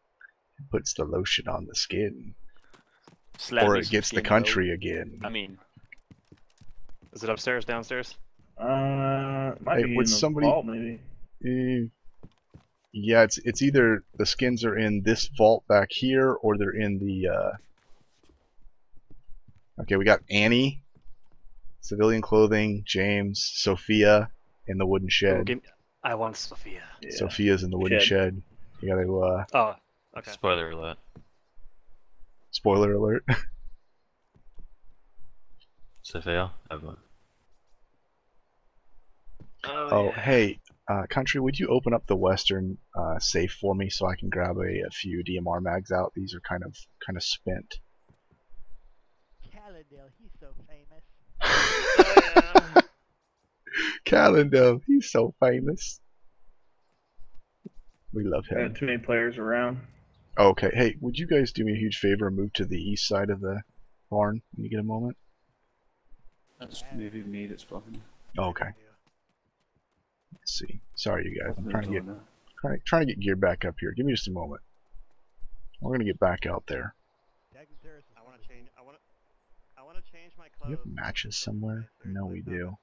(laughs) puts the lotion on the skin, Slap or it gets the skin, though. country again. I mean, Is it upstairs, downstairs? Uh, might Hey, be would in the somebody- vault maybe. Eh, yeah, it's it's either the skins are in this vault back here, or they're in the. Uh... Okay, we got Annie, civilian clothing, James, Sophia, in the wooden Oh, shed. give me- I want Sophia. Yeah. Sophia's in the wooden Shed. shed. You gotta. Uh... Oh, okay. Spoiler alert. Spoiler alert. (laughs) Sophia, over. Oh, hey, uh, country, would you open up the western uh, safe for me so I can grab a, a few DMR mags out? These are kind of kind of spent. Calendel, he's so famous. (laughs) Oh, yeah. Calendel, he's so famous. We love him. Got too many players around. Okay, hey, would you guys do me a huge favor and move to the east side of the barn when you get a moment? That's maybe me that's blocking. Okay, let's see. Sorry, you guys. I'm trying to get trying, trying to get geared back up here. Give me just a moment. We're gonna get back out there. I want to change. I want to. I want to change my Do clothes. we have matches somewhere? No, we do.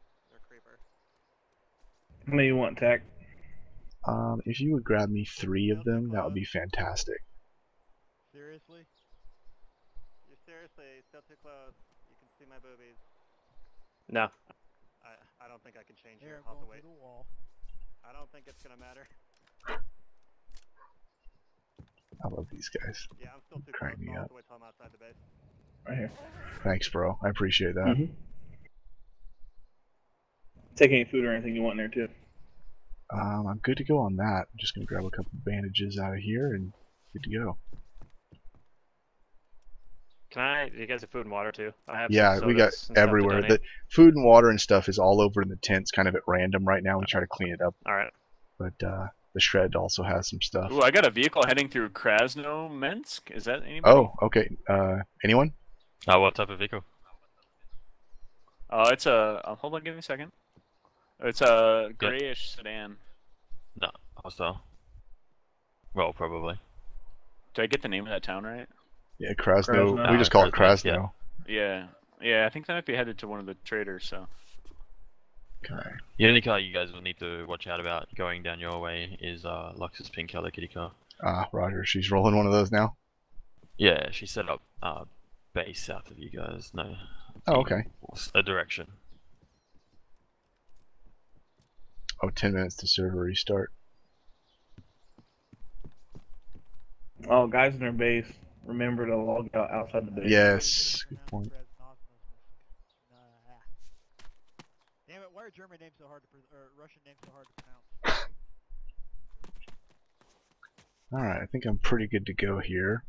How many you want, Tack? Um, if you would grab me three of them, that would be fantastic. Seriously? You're seriously still too close. You can see my boobies. No. I I don't think I can change here. I'll have to wait. I don't think it's gonna matter. I love these guys. Yeah, I'm still too Crank close. me I'll have up. to wait till I'm outside the base. Right here. Thanks, bro. I appreciate that. Mhm. Take any food or anything you want in there too. Um, I'm good to go on that. I'm just gonna grab a couple bandages out of here and good to go. Can I? You guys have food and water too. I have. Yeah, we got sodas and stuff to everywhere. The food and water and stuff is all over in the tents, kind of at random right now. We try to clean it up, All right. but uh, the shred also has some stuff. Ooh, I got a vehicle heading through Krasnomensk. Is that anybody? Oh, okay. Uh, anyone? Uh, what type of vehicle? Uh, it's a. Uh, hold on, give me a second. It's a grayish sedan. No, hostile. Well, probably. Did I get the name of that town right? Yeah, Krasno. Krasno. We just call it Krasno, Krasno. yeah. Yeah, yeah. I think that might be headed to one of the traders. So Okay. The only car you guys will need to watch out about going down your way is uh, Lux's pink Hello Kitty car. Ah, Roger. She's rolling one of those now. Yeah, she set up uh, base south of you guys. No. Oh, okay. A direction. Oh, 10 minutes to server restart. Oh, guys in their base, remember to log out outside the base. Yes. Good point. Damn it, why are German names so hard to or Russian names so hard to pronounce? Alright, I think I'm pretty good to go here.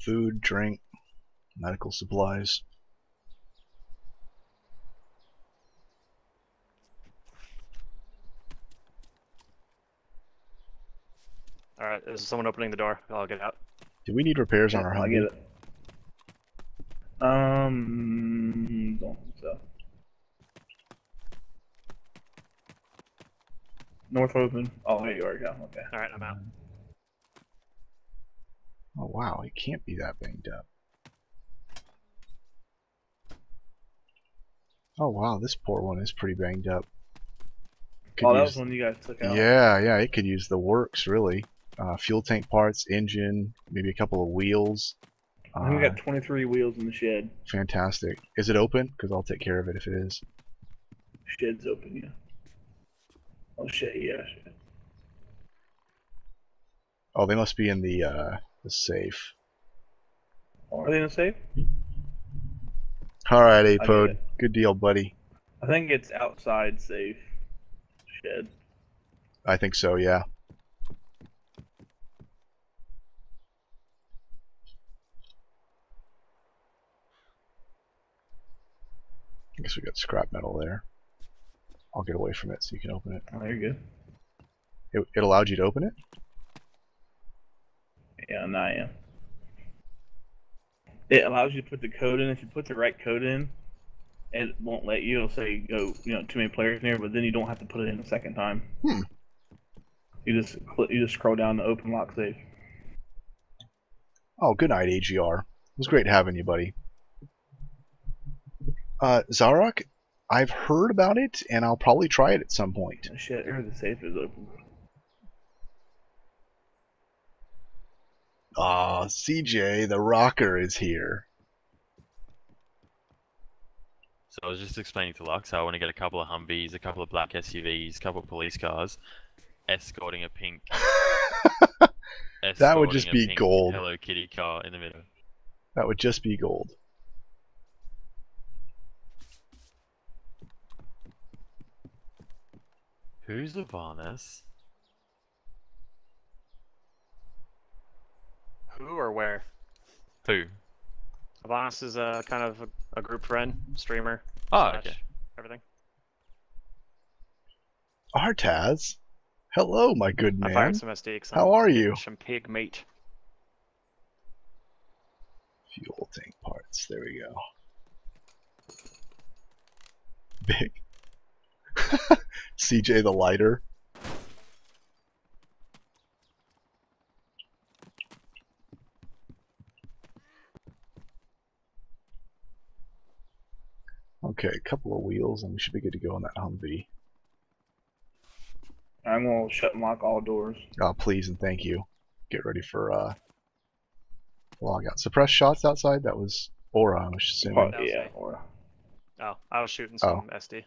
Food, drink, medical supplies. All right. Is someone opening the door? I'll get out. Do we need repairs on our I Humvee? get it. Um, don't think so. North open. Oh, there you are. Yeah, okay. All right. I'm out. Oh wow, it can't be that banged up. Oh wow, this poor one is pretty banged up. Could oh, that use- was one you guys took out. Yeah, yeah, it could use the works really. Uh, fuel tank parts, engine, maybe a couple of wheels. I think we Uh, got 23 wheels in the shed. fantastic. Is it open? Because I'll take care of it if it is. Shed's open, yeah. Oh shit, yeah. Shit. Oh, they must be in the uh, the safe. Are they in the safe? All right, get Apode. Good deal, buddy. I think it's outside safe. Shed. I think so. Yeah. Guess we got scrap metal there. I'll get away from it so you can open it. Oh, you're good. It, it allowed you to open it? Yeah, and I am. It allows you to put the code in. If you put the right code in, it won't let you. It'll say go, you know, too many players in here, but then you don't have to put it in a second time. Hmm. You just you just scroll down to open lock safe. Oh, good night, AGR. It was great having you, buddy. Uh, Zarok, I've heard about it, and I'll probably try it at some point. Oh, shit, or the safe is open. Ah, CJ, the rocker is here. So I was just explaining to Lux how I want to get a couple of Humvees, a couple of black SUVs, a couple of police cars, escorting a pink. (laughs) That would just be gold. Hello Kitty car in the middle. That would just be gold. Who's Ivanis? Who or where? Who? Avanis is a kind of a, a group friend, streamer. Oh, slash okay. Everything. Artaz? Hello, my good man. I man. fired some SDs. How are you? Some pig meat. Fuel tank parts. There we go. Big. (laughs) CJ the lighter. Okay, a couple of wheels and we should be good to go on that Humvee. I'm gonna shut and lock all doors. Oh, please and thank you. Get ready for uh, log out. Suppress shots outside. That was Aura, I was assuming. Oh, yeah, Aura. Oh, I was shooting oh. some oh. SD.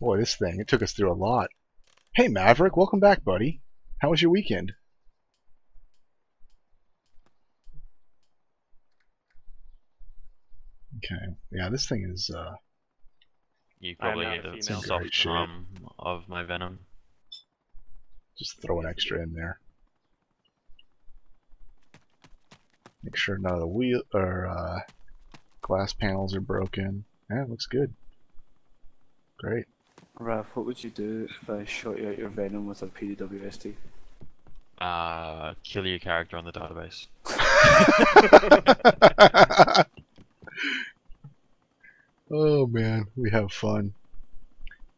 Boy, this thing, it took us through a lot. Hey, Maverick, welcome back, buddy. How was your weekend? Okay, yeah, this thing is, uh, You probably not need a a female. soft Great shape. arm of my venom. just throw an extra in there. Make sure none of the wheel or uh, glass panels are broken. Yeah, it looks good. Great. Rav, what would you do if I shot you out your venom with a PDWSD? Uh, kill your character on the database. (laughs) (laughs) oh man, we have fun.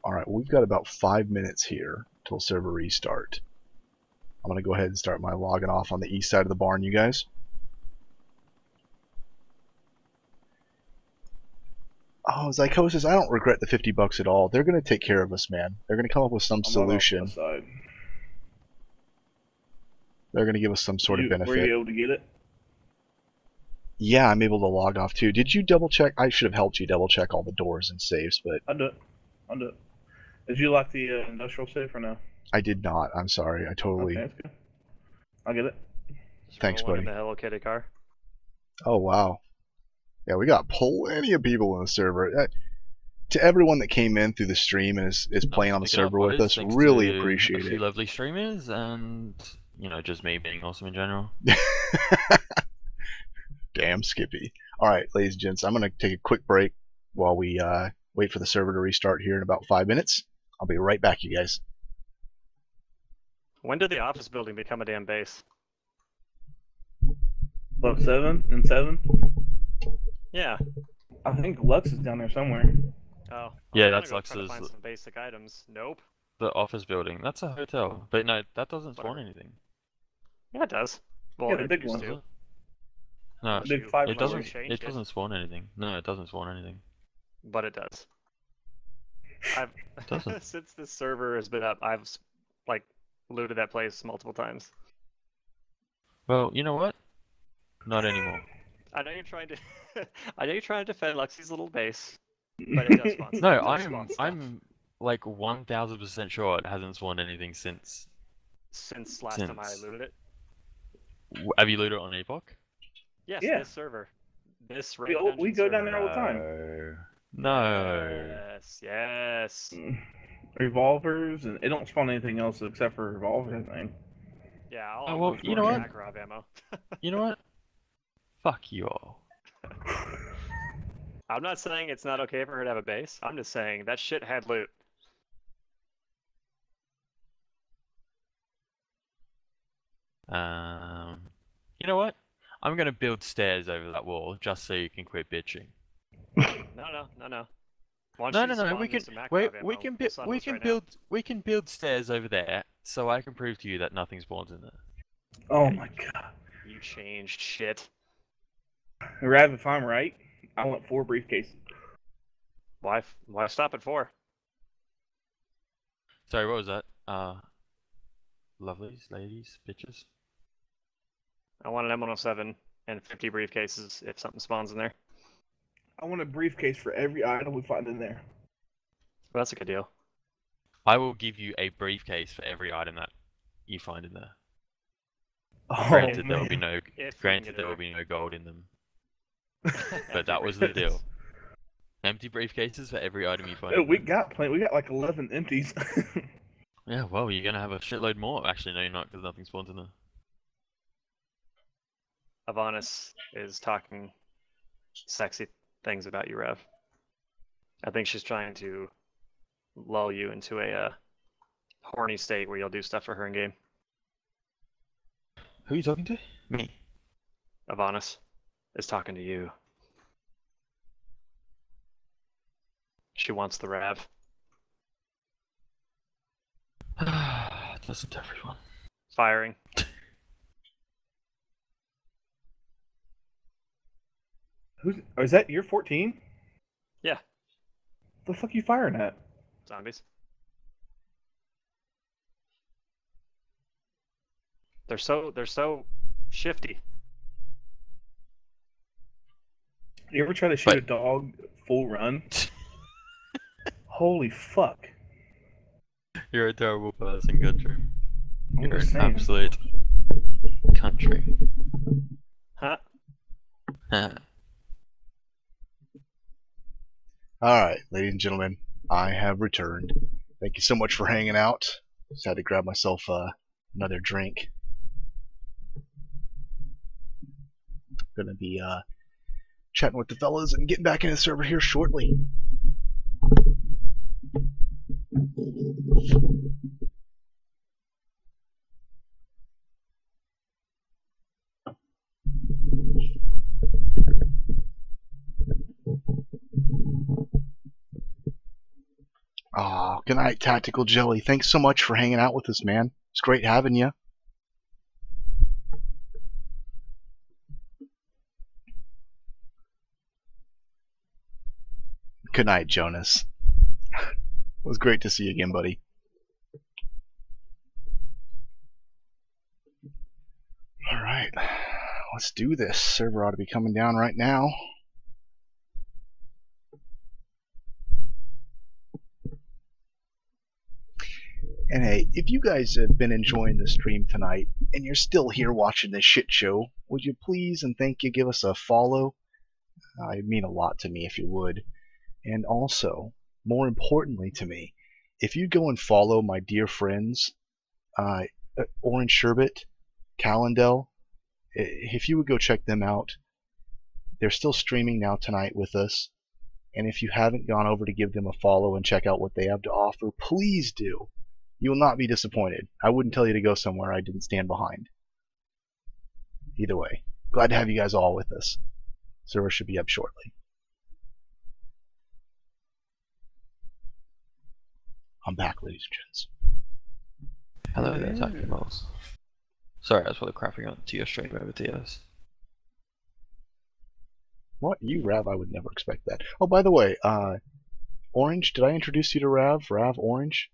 Alright, we've got about five minutes here till server restart. I'm gonna go ahead and start my logging off on the east side of the barn, you guys. Oh, Zycosis, I don't regret the 50 bucks at all. They're gonna take care of us, man. They're gonna come up with some I'm on the solution. They're gonna give us some sort of benefit. Were you able to get it? Yeah, I'm able to log off too. Did you double check? I should have helped you double check all the doors and saves, but I'll do it. I'll do it. Did you lock the uh, industrial safe or no? I did not. I'm sorry. I totally. Okay, that's good. I'll get it. Just Thanks, rolling in buddy. the Hello Kitty car. Oh wow. Yeah, we got plenty of people in the server. Uh, to everyone that came in through the stream and is, is playing on the server with us, Thanks really to appreciate a few it. lovely streamers and you know just me being awesome in general. (laughs) Damn, Skippy. All right, ladies and gents, I'm gonna take a quick break while we uh, wait for the server to restart here in about five minutes. I'll be right back, you guys. When did the office building become a damn base? Level seven and seven. Yeah. I think Lux is down there somewhere. Oh. Yeah, gonna that's go try to Lux's- Find some basic items. Nope. The office building. That's a hotel, but no, that doesn't spawn Whatever. anything. Yeah, it does. Well, Yeah, the it big used one. to. No, Big five it Unless floor. you doesn't. changed It doesn't spawn anything. No, it doesn't spawn anything. but it does. I've Doesn't. (laughs) since this server has been up, I've like looted that place multiple times. Well, you know what? Not anymore. I know you're trying to, (laughs) I know you're trying to defend Lexi's little base, but it does spawn. (laughs) No, does I'm. spawn. I'm like one thousand percent sure it hasn't spawned anything since. since last time I looted it. Have you looted it on Epoch? Yes, Yeah. this server. This We- Red we Dungeon go down there all the time. No. Yes, yes. (sighs) Revolvers and it don't spawn anything else except for revolvers. I think. Yeah, I'll, Oh, well, (laughs) you know what? Ammo. You know what? Fuck you all. I'm not saying it's not okay for her to have a base. I'm just saying that shit had loot. Um, you know what? I'm gonna build stairs over that wall just so you can quit bitching. (laughs) No, no, no, no. Why No, no, no. We can me wait. We can We'll build. We can right now. build. We can build stairs over there so I can prove to you that nothing spawns in there. Oh my god. You changed shit. Rav, if I'm right, I want four briefcases. Why? Why stop at four? Sorry, what was that? Uh, lovelies, ladies, bitches. I want an M107 and 50 briefcases if something spawns in there. I want a briefcase for every item we find in there. Well, that's a good deal. I will give you a briefcase for every item that you find in there. Oh, Granted, there will be no. If Granted, there will be no gold in them. But that was the deal. Empty briefcases for every item you find. We got plenty. We got like eleven empties. (laughs) Yeah, well, you're gonna have a shitload more. Actually, no, you're not, because nothing spawns in there. Avanis is talking sexy things about you, Rev. I think she's trying to lull you into a uh, horny state where you'll do stuff for her in game. Who are you talking to? Me. Avanis is talking to you. She wants the Rav. Doesn't (sighs) everyone? Firing. Who's? Oh, is that your 14? Yeah. The fuck you firing at? Zombies. They're so they're so shifty. You ever try to shoot But- a dog full run? (laughs) Holy fuck! You're a terrible person, country. I'm You're an absolute country. Huh? Huh. All right, ladies and gentlemen, I have returned. Thank you so much for hanging out. Just had to grab myself uh, another drink. Gonna be uh, chatting with the fellas and getting back into the server here shortly. Oh, good night, Tactical Jelly. Thanks so much for hanging out with us, man. It's great having you. Good night, Jonas. it was great to see you again, buddy. All right, let's do this. Server ought to be coming down right now. And hey, if you guys have been enjoying the stream tonight and you're still here watching this shit show, would you please and thank you give us a follow? Uh, it'd mean a lot to me if you would. And also, more importantly to me, if you go and follow my dear friends, uh, Orange Sherbet, Calendel, if you would go check them out, they're still streaming now tonight with us. And if you haven't gone over to give them a follow and check out what they have to offer, please do. You will not be disappointed. I wouldn't tell you to go somewhere I didn't stand behind. Either way, glad to have you guys all with us. Server should be up shortly. I'm back, ladies and gents. Hello there, Tacky Balls. Sorry, I was probably crapping on to your stream over TS. What? You, Rav? I would never expect that. Oh, by the way, uh, Orange, did I introduce you to Rav? Rav Orange?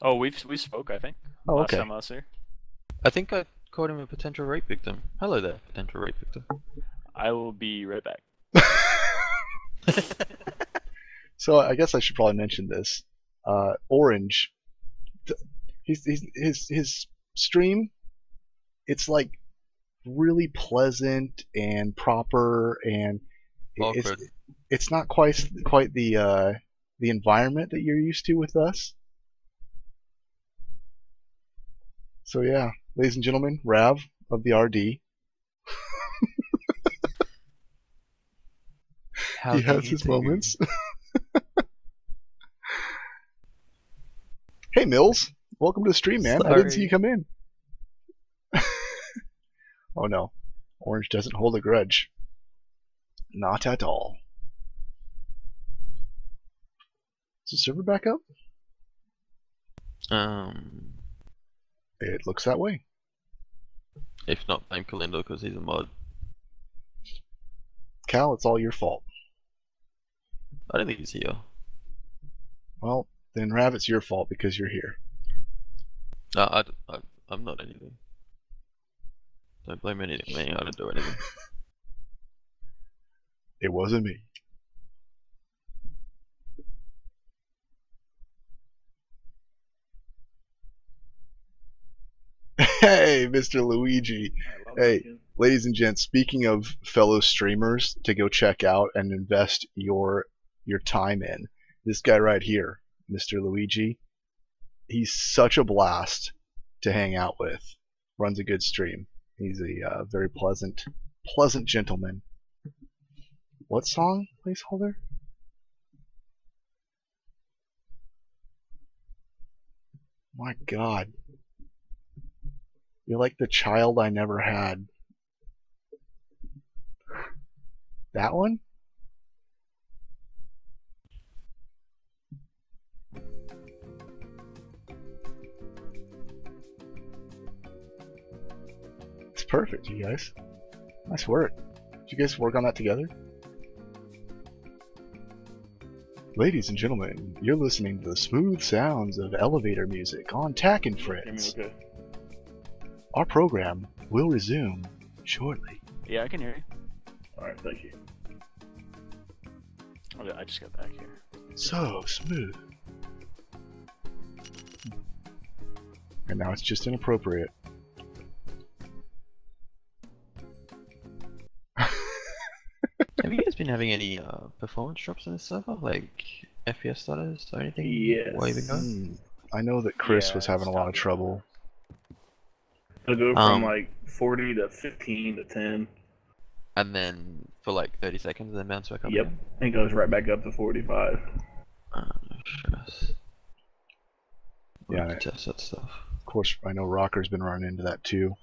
Oh, we've we spoke, I think. Oh, okay. last time I was here. I think I called him a potential rape victim. Hello there, potential rape victim. I will be right back. (laughs) So I guess I should probably mention this. Uh, Orange, th- he's, he's, his his stream, it's like really pleasant and proper, and it- it's it's not quite quite the uh, the environment that you're used to with us. So yeah, ladies and gentlemen, Rav of the RD, How he has his moments. (laughs) hey Mills, welcome to the stream, man. I didn't see you come in. (laughs) oh no, Orange doesn't hold a grudge. Not at all. Is the server back up? Um, It looks that way. if not, blame Calendel because he's a mod. Cal, it's all your fault. I don't think he's here. Well, then Rav, it's your fault because you're here. No, I, I, I'm not anything. Don't blame anything me. I didn't do anything. (laughs) It wasn't me. (laughs) Hey, Mr. Luigi. Hey. that. Ladies and gents, speaking of fellow streamers to go check out and invest your your time in, this guy right here, Mr. Luigi, he's such a blast to hang out with. Runs a good stream. He's a uh, very pleasant, pleasant gentleman. What song, placeholder? My God, you're like the child I never had. That one? Perfect, you guys. Nice work. Did you guys work on that together? Ladies and gentlemen, you're listening to the smooth sounds of elevator music on Tack and Hear Friends. okay? Our program will resume shortly. Yeah, I can hear you. All right, thank you. Oh, yeah, I just got back here. So smooth. And now it's just inappropriate. Been having any uh, performance drops in this server, like FPS stutters or anything? Yes. While you've been going? I know that Chris Yeah, was having a lot of trouble. It'll go from Um, like 40 to 15 to 10. And then for like 30 seconds, and then bounce back up. Yep. again? And it goes right back up to 45. Uh. We'll Yeah, have to test that stuff. Of course, I know Rocker's been running into that too.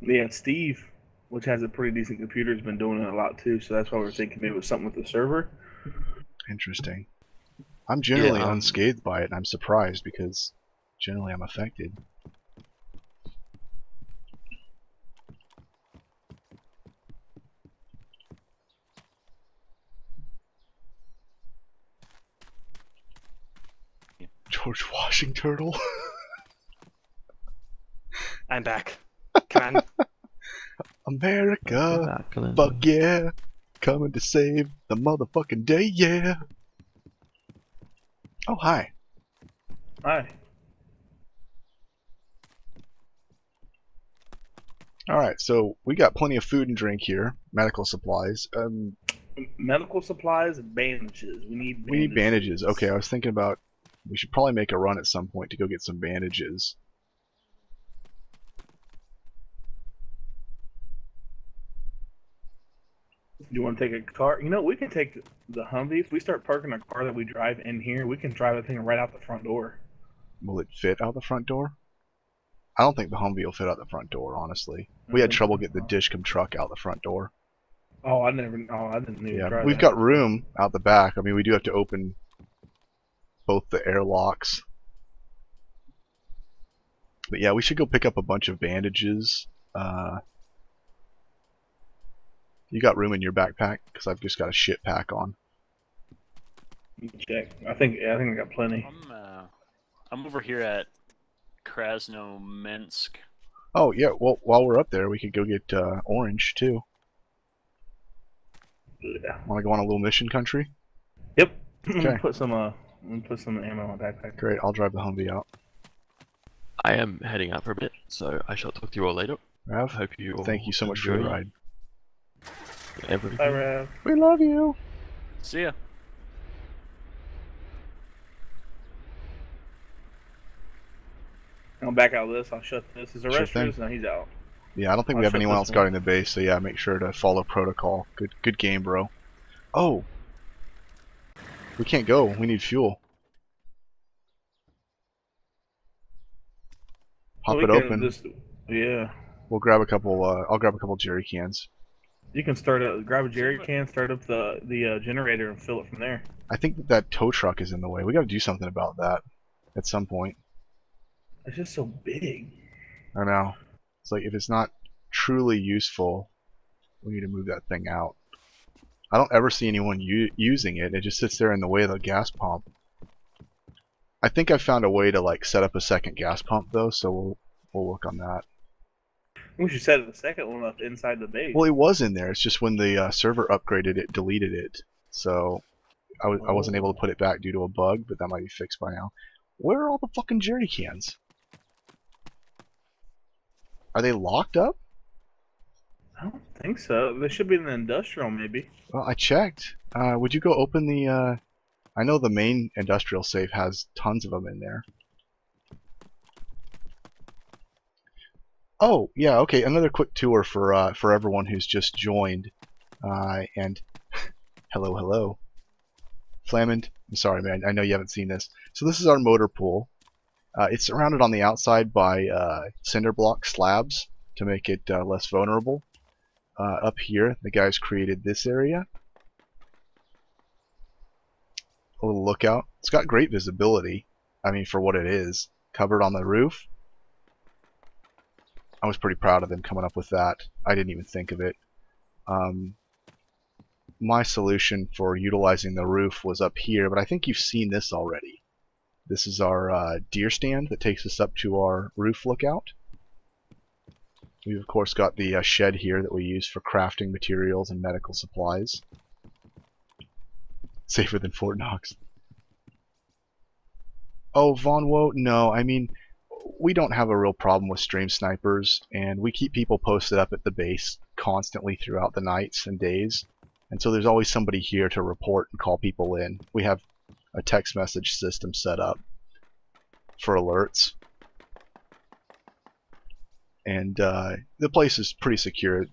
Yeah, Steve, which has a pretty decent computer, has been doing it a lot too. So that's why we're thinking maybe it was something with the server. Interesting. I'm generally um, unscathed by it, and I'm surprised because generally I'm affected. George Washington turtle. I'm back. Come on. (laughs) America, fuck yeah, coming to save the motherfucking day, yeah. Oh hi. Hi. All right, so we got plenty of food and drink here, medical supplies. Um, Medical supplies and bandages. We need bandages. we need bandages. Okay, I was thinking about we should probably make a run at some point to go get some bandages. Do you want to take a car? You know, we can take the Humvee. If we start parking a car that we drive in here, we can drive the thing right out the front door. Will it fit out the front door? I don't think the Humvee will fit out the front door. Honestly, we had trouble getting the Dishcom truck out the front door. Oh, I never. Oh, I didn't even Yeah, we've that. got room out the back. I mean, we do have to open both the airlocks. But yeah, we should go pick up a bunch of bandages. Uh, you got room in your backpack? Because I've just got a shit pack on. You check. I think. yeah, I think I got plenty. I'm uh, I'm over here at Krasnomensk. Oh yeah, well while we're up there, we could go get uh, orange too. Yeah. Want to go on a little mission country? Yep. (clears throat) Okay. put some. Uh. let me Put some ammo in my backpack. Great, I'll drive the Humvee out. I am heading out for a bit, so I shall talk to you all later. Rav, Hope you all thank you so much for your enjoy ride. Everything. Bye, Rav. We love you. See ya. I'll back out of this. I'll shut this. Is the Sure rest thing. No, he's out. Yeah, I don't think I'll we have anyone else one. guarding the base, so yeah, make sure to follow protocol. Good, good game, bro. Oh, we can't go. We need fuel. Pop We it open. Just, yeah. We'll grab a couple. Uh, I'll grab a couple jerry cans. You can start up, grab a jerry can, start up the the uh, generator, and fill it from there. I think that, that tow truck is in the way. We got to do something about that at some point. It's just so big. I know. It's like if it's not truly useful, we need to move that thing out. I don't ever see anyone u- using it. It just sits there in the way of the gas pump. I think I found a way to like set up a second gas pump though, so we'll we'll work on that. We should set the second one up inside the base. Well, it was in there. It's just when the uh, server upgraded, it deleted it. So I w- I wasn't able to put it back due to a bug, but that might be fixed by now. Where are all the fucking jerry cans? Are they locked up? I don't think so. They should be in the industrial, maybe. Well, I checked. Uh, would you go open the? Uh, I know the main industrial safe has tons of them in there. Oh yeah, okay. Another quick tour for uh, for everyone who's just joined. Uh, and (laughs) hello, hello, Flamand. I'm sorry, man. I know you haven't seen this. So this is our motor pool. Uh, it's surrounded on the outside by uh, cinder block slabs to make it uh, less vulnerable. Uh, up here, the guys created this area. A little lookout. It's got great visibility. I mean, for what it is. Covered on the roof. I was pretty proud of them coming up with that. I didn't even think of it. Um, my solution for utilizing the roof was up here, but I think you've seen this already. This is our uh, deer stand that takes us up to our roof lookout. We've of course got the uh, shed here that we use for crafting materials and medical supplies. Safer than Fort Knox. Oh, Von Woe? No, I mean, we don't have a real problem with stream snipers, and we keep people posted up at the base constantly throughout the nights and days. And so there's always somebody here to report and call people in. We have a text message system set up for alerts. And uh, the place is pretty secure.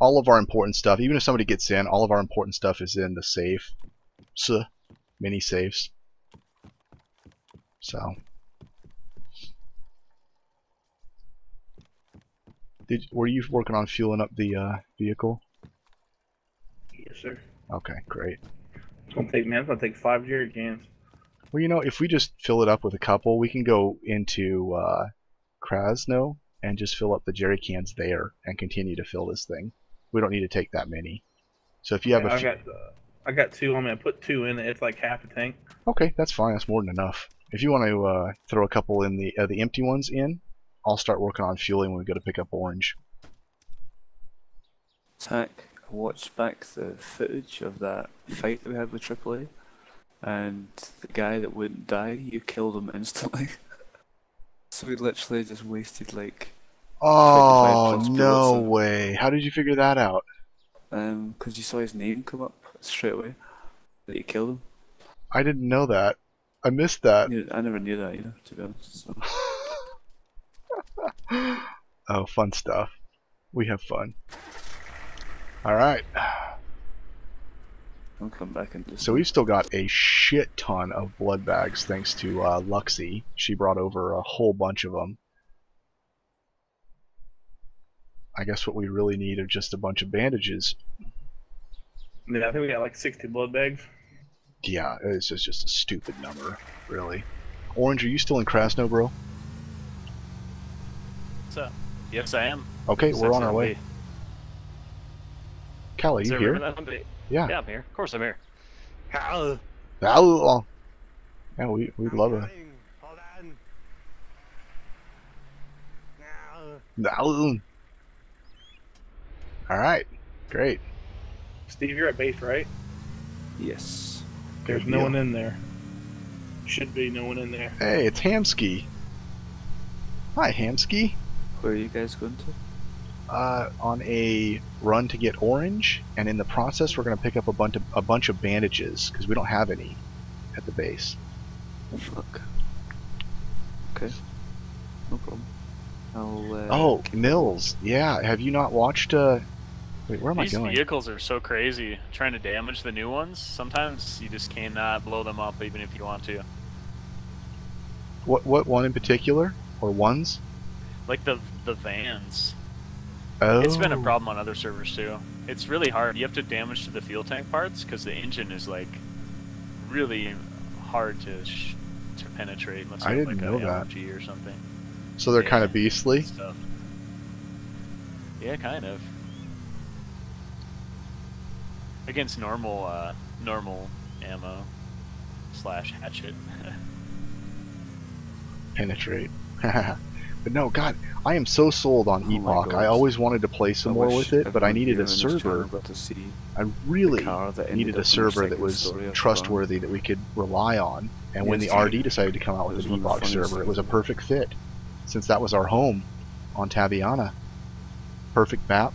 All of our important stuff, even if somebody gets in, all of our important stuff is in the safe. So, mini safes. So. Did, were you working on fueling up the uh, vehicle? Yes, sir. Okay, great. It's gonna take man. It's gonna take five jerry cans. Well, you know, if we just fill it up with a couple, we can go into uh, Krasno and just fill up the jerry cans there and continue to fill this thing. We don't need to take that many. So if you have Yeah, a I got uh, I got two. I'm gonna put two in it. It's like half a tank. okay, that's fine. That's more than enough. If you want to uh, throw a couple in the uh, the empty ones in, I'll start working on fueling when we go to pick up orange. Tack, I watched back the footage of that fight that we had with AAA, and the guy that wouldn't die, you killed him instantly. (laughs) so we literally just wasted like, Oh no bullets way! How did you figure that out? um, because you saw his name come up straight away, that you killed him. I didn't know that. I missed that. I never knew that either, to be honest. So. (laughs) oh, fun stuff. We have fun. All right. I'll come back and just. So we've still got a shit ton of blood bags thanks to uh, Luxie. She brought over a whole bunch of them. I guess what we really need are just a bunch of bandages. Yeah, I think we got like 60 blood bags. Yeah, it's just, just a stupid number, really. Orange, are you still in Krasno, bro? What's up? Yes, I am. Okay, we're on our way. Cal, are you there a river here? in that one? Yeah. Yeah, I'm here. Of course I'm here. How? Ow. Yeah, we, we'd love it. Hold on. Ow. Alright, great. Steve, you're at base, right? Yes. There's Good no deal. one in there. Should be no one in there. Hey, it's Hamsky. Hi, Hamsky. Where are you guys going to? uh, on a run to get orange, and in the process, we're going to pick up a bunch of a bunch of bandages because we don't have any at the base. Fuck. Okay. No problem. I'll. Uh, Oh, Nils, yeah. Have you not watched? Uh, wait, where am These I going? These vehicles are so crazy. Trying to damage the new ones, sometimes you just cannot blow them up even if you want to. What what one in particular, or ones? Like the the vans. Oh, It's been a problem on other servers too. It's really hard. You have to damage to the fuel tank parts because the engine is like really hard to sh- to penetrate. Unless I didn't like know that. LMG or something. So they're kind of beastly. Stuff. Yeah, kind of. Against normal uh, normal ammo slash hatchet. (laughs) Penetrate. (laughs) but no, God, I am so sold on Oh Epoch. I always wanted to play some I more with it, but I needed a in this channel server. got to see I really needed a up in the server that was story of the trustworthy that we could rely on. And when the. RD decided to come out with an Epoch server, it was a perfect fit, since that was our home on Taviana. Perfect map,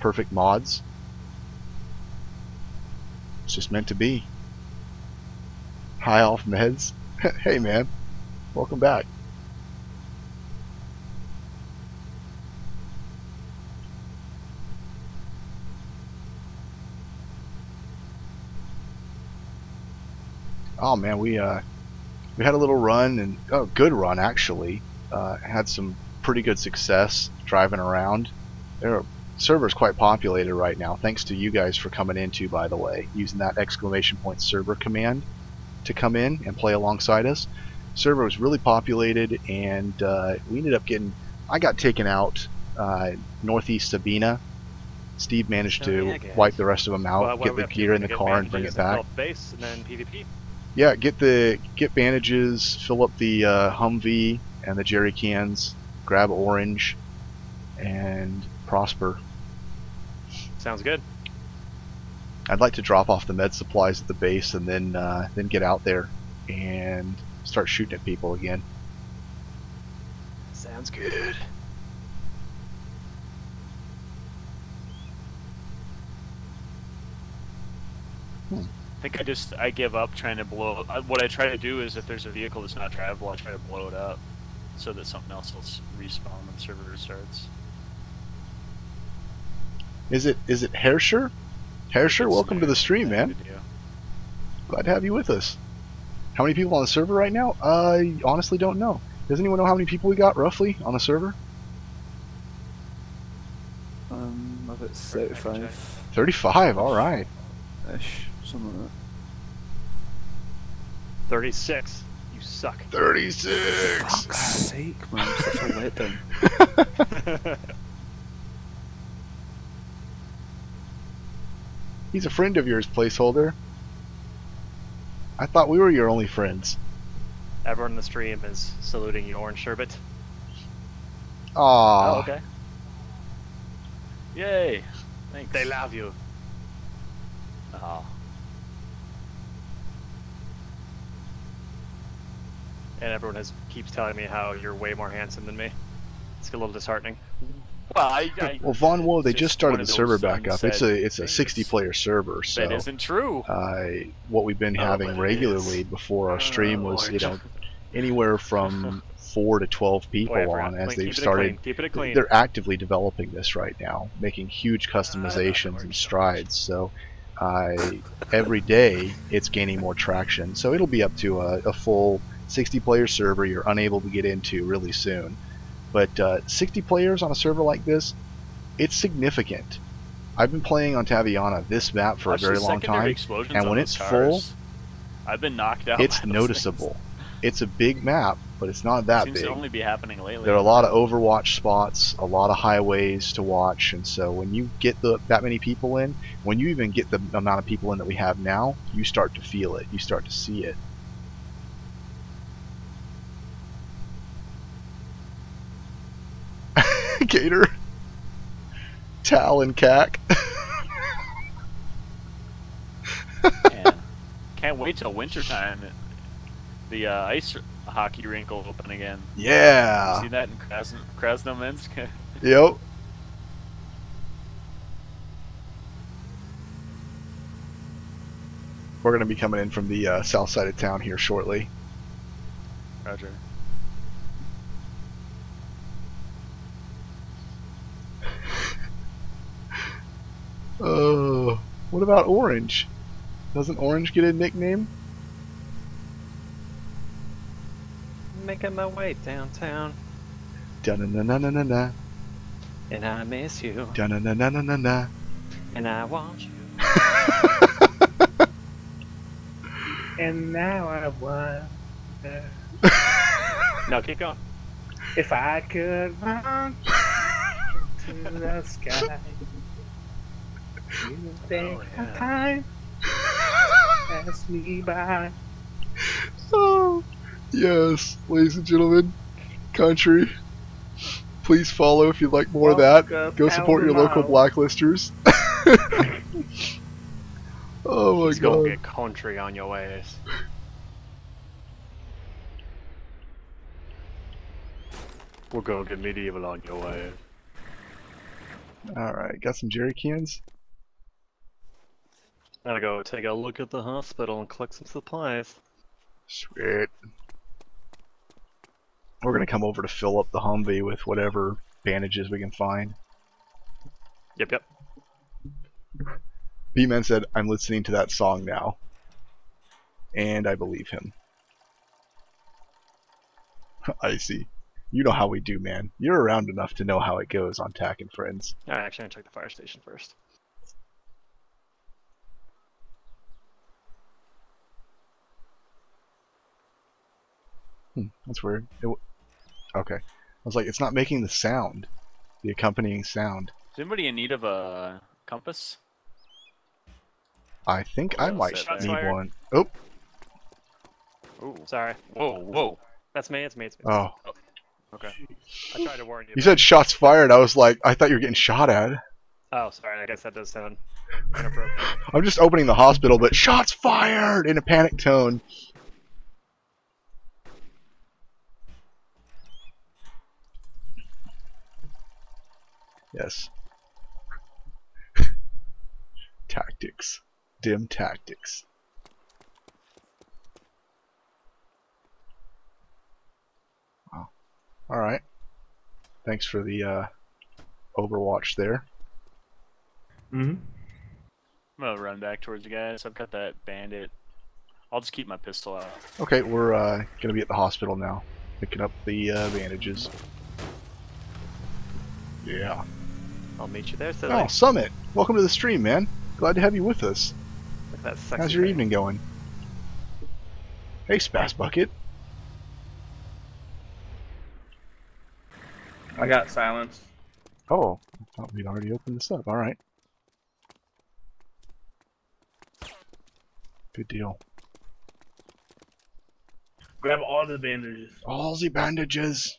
perfect mods. It's just meant to be. High off meds. (laughs) hey man, welcome back. Oh man, we uh we had a little run and oh good run actually. Uh, had some pretty good success driving around. Are servers quite populated right now, thanks to you guys for coming in too, by the way, using that exclamation point server command to come in and play alongside us. Server was really populated, and uh, we ended up getting. I got taken out uh, northeast Sabina Steve managed Oh, to yeah, wipe the rest of them out, Well, get the gear in the car, and bring it back. Base and then PvP. Yeah, get the get bandages, fill up the uh, Humvee and the jerry cans, grab orange, and prosper. Sounds good. I'd like to drop off the med supplies at the base and then uh, then get out there and start shooting at people again. Sounds good. I think I just I give up trying to blow. I, what I try to do is if there's a vehicle that's not drivable, I try to blow it up so that something else will respawn when the server restarts. Is it is it Hersher? Hersher, It's welcome to the stream, man. Glad to have you with us. How many people on the server right now? I honestly don't know. Does anyone know how many people we got roughly on the server? Um, I about 35 35. All right. ish, something like 36. You suck. 36. Fuck's sake, man, such a letdown. (laughs) He's a friend of yours, placeholder. I thought we were your only friends. Everyone in the stream is saluting you, Orange Sherbet. Aw. oh, okay. Yay! Thanks. They love you. Oh, And everyone has keeps telling me how you're way more handsome than me. It's a little disheartening. well, I, I (laughs) Well, Von Woe, they just just started the server back up. It's a it's a 60 player server, so that isn't true. uh, what we've been Oh, having but it regularly before our stream Oh, was you know anywhere from (laughs) four to 12 people Whatever. on as Clean- they've started. Keep it clean. they're actively developing this right now, making huge customizations and strides. So, uh, every day it's gaining more traction. So it'll be up to a, a full 60 player server you're unable to get into really soon. But uh, 60 players on a server like this, it's significant. I've been playing on Taviana this map for Watch a very long time. and when it's cars. I've been knocked out. It's noticeable. It's a big map, but it's not Things. that Seems big. only be happening lately. There are a lot of Overwatch spots, a lot of highways to watch, and so when you get the that many people in, when you even get the amount of people in that we have now, you start to feel it. You start to see it. Gator, Tal, and Cack. (laughs) Can't wait till wintertime. The uh, ice hockey rink will open again. yeah. See that in Krasn- Krasnominsk? (laughs) Yep. We're gonna be coming in from the uh, south side of town here shortly. Roger. Oh, what about Orange? Doesn't Orange get a nickname? Making my way downtown, Dun na na na na na and I miss you, dun na na na na na. and I want you. (laughs) And now I wonder (laughs) No, keep going. if I could run to the sky. You think Oh, yeah. time (laughs) pass me by. Oh, yes, ladies and gentlemen, country. Please follow if you'd like more of that. Go support your local Alamo. blacklisters. (laughs) oh my Let's go god. get country on your ways. We're gonna get medieval on your ways. Alright, got some jerry cans? Gotta go take a look at the hospital and collect some supplies. Sweet. We're gonna come over to fill up the Humvee with whatever bandages we can find. Yep, yep. B-Man said, I'm listening to that song now. And I believe him. (laughs) I see. You know how we do, man. You're around enough to know how it goes on Tack and Friends. Alright, actually, I'm gonna check the fire station first. Hmm, that's weird. It w- okay. I was like, it's not making the sound. The accompanying sound. Is anybody in need of a compass? I think I might need Fired. one. Oh, Ooh. Sorry. Whoa, whoa. That's me. It's me. It's me. oh. Okay. I tried to warn you. You but- said shots fired. I was like, I thought you were getting shot at. Oh, sorry. I guess that does sound inappropriate. I'm just opening the hospital, but shots fired in a panic tone. Yes. (laughs) tactics. Dim tactics. Wow. Alright. Thanks for the uh, Overwatch there. Mm-hmm. I'm gonna run back towards you guys. I've got that bandit. I'll just keep my pistol out. Okay, we're uh, gonna be at the hospital now, picking up the uh, bandages. Yeah. I'll meet you there, silly. Oh, Summit! Welcome to the stream, man. Glad to have you with us. That sexy How's your face. evening going? Hey, Spass Bucket. I got silence. Oh, I thought we'd already opened this up. All right. Good deal. Grab all the bandages. All the bandages.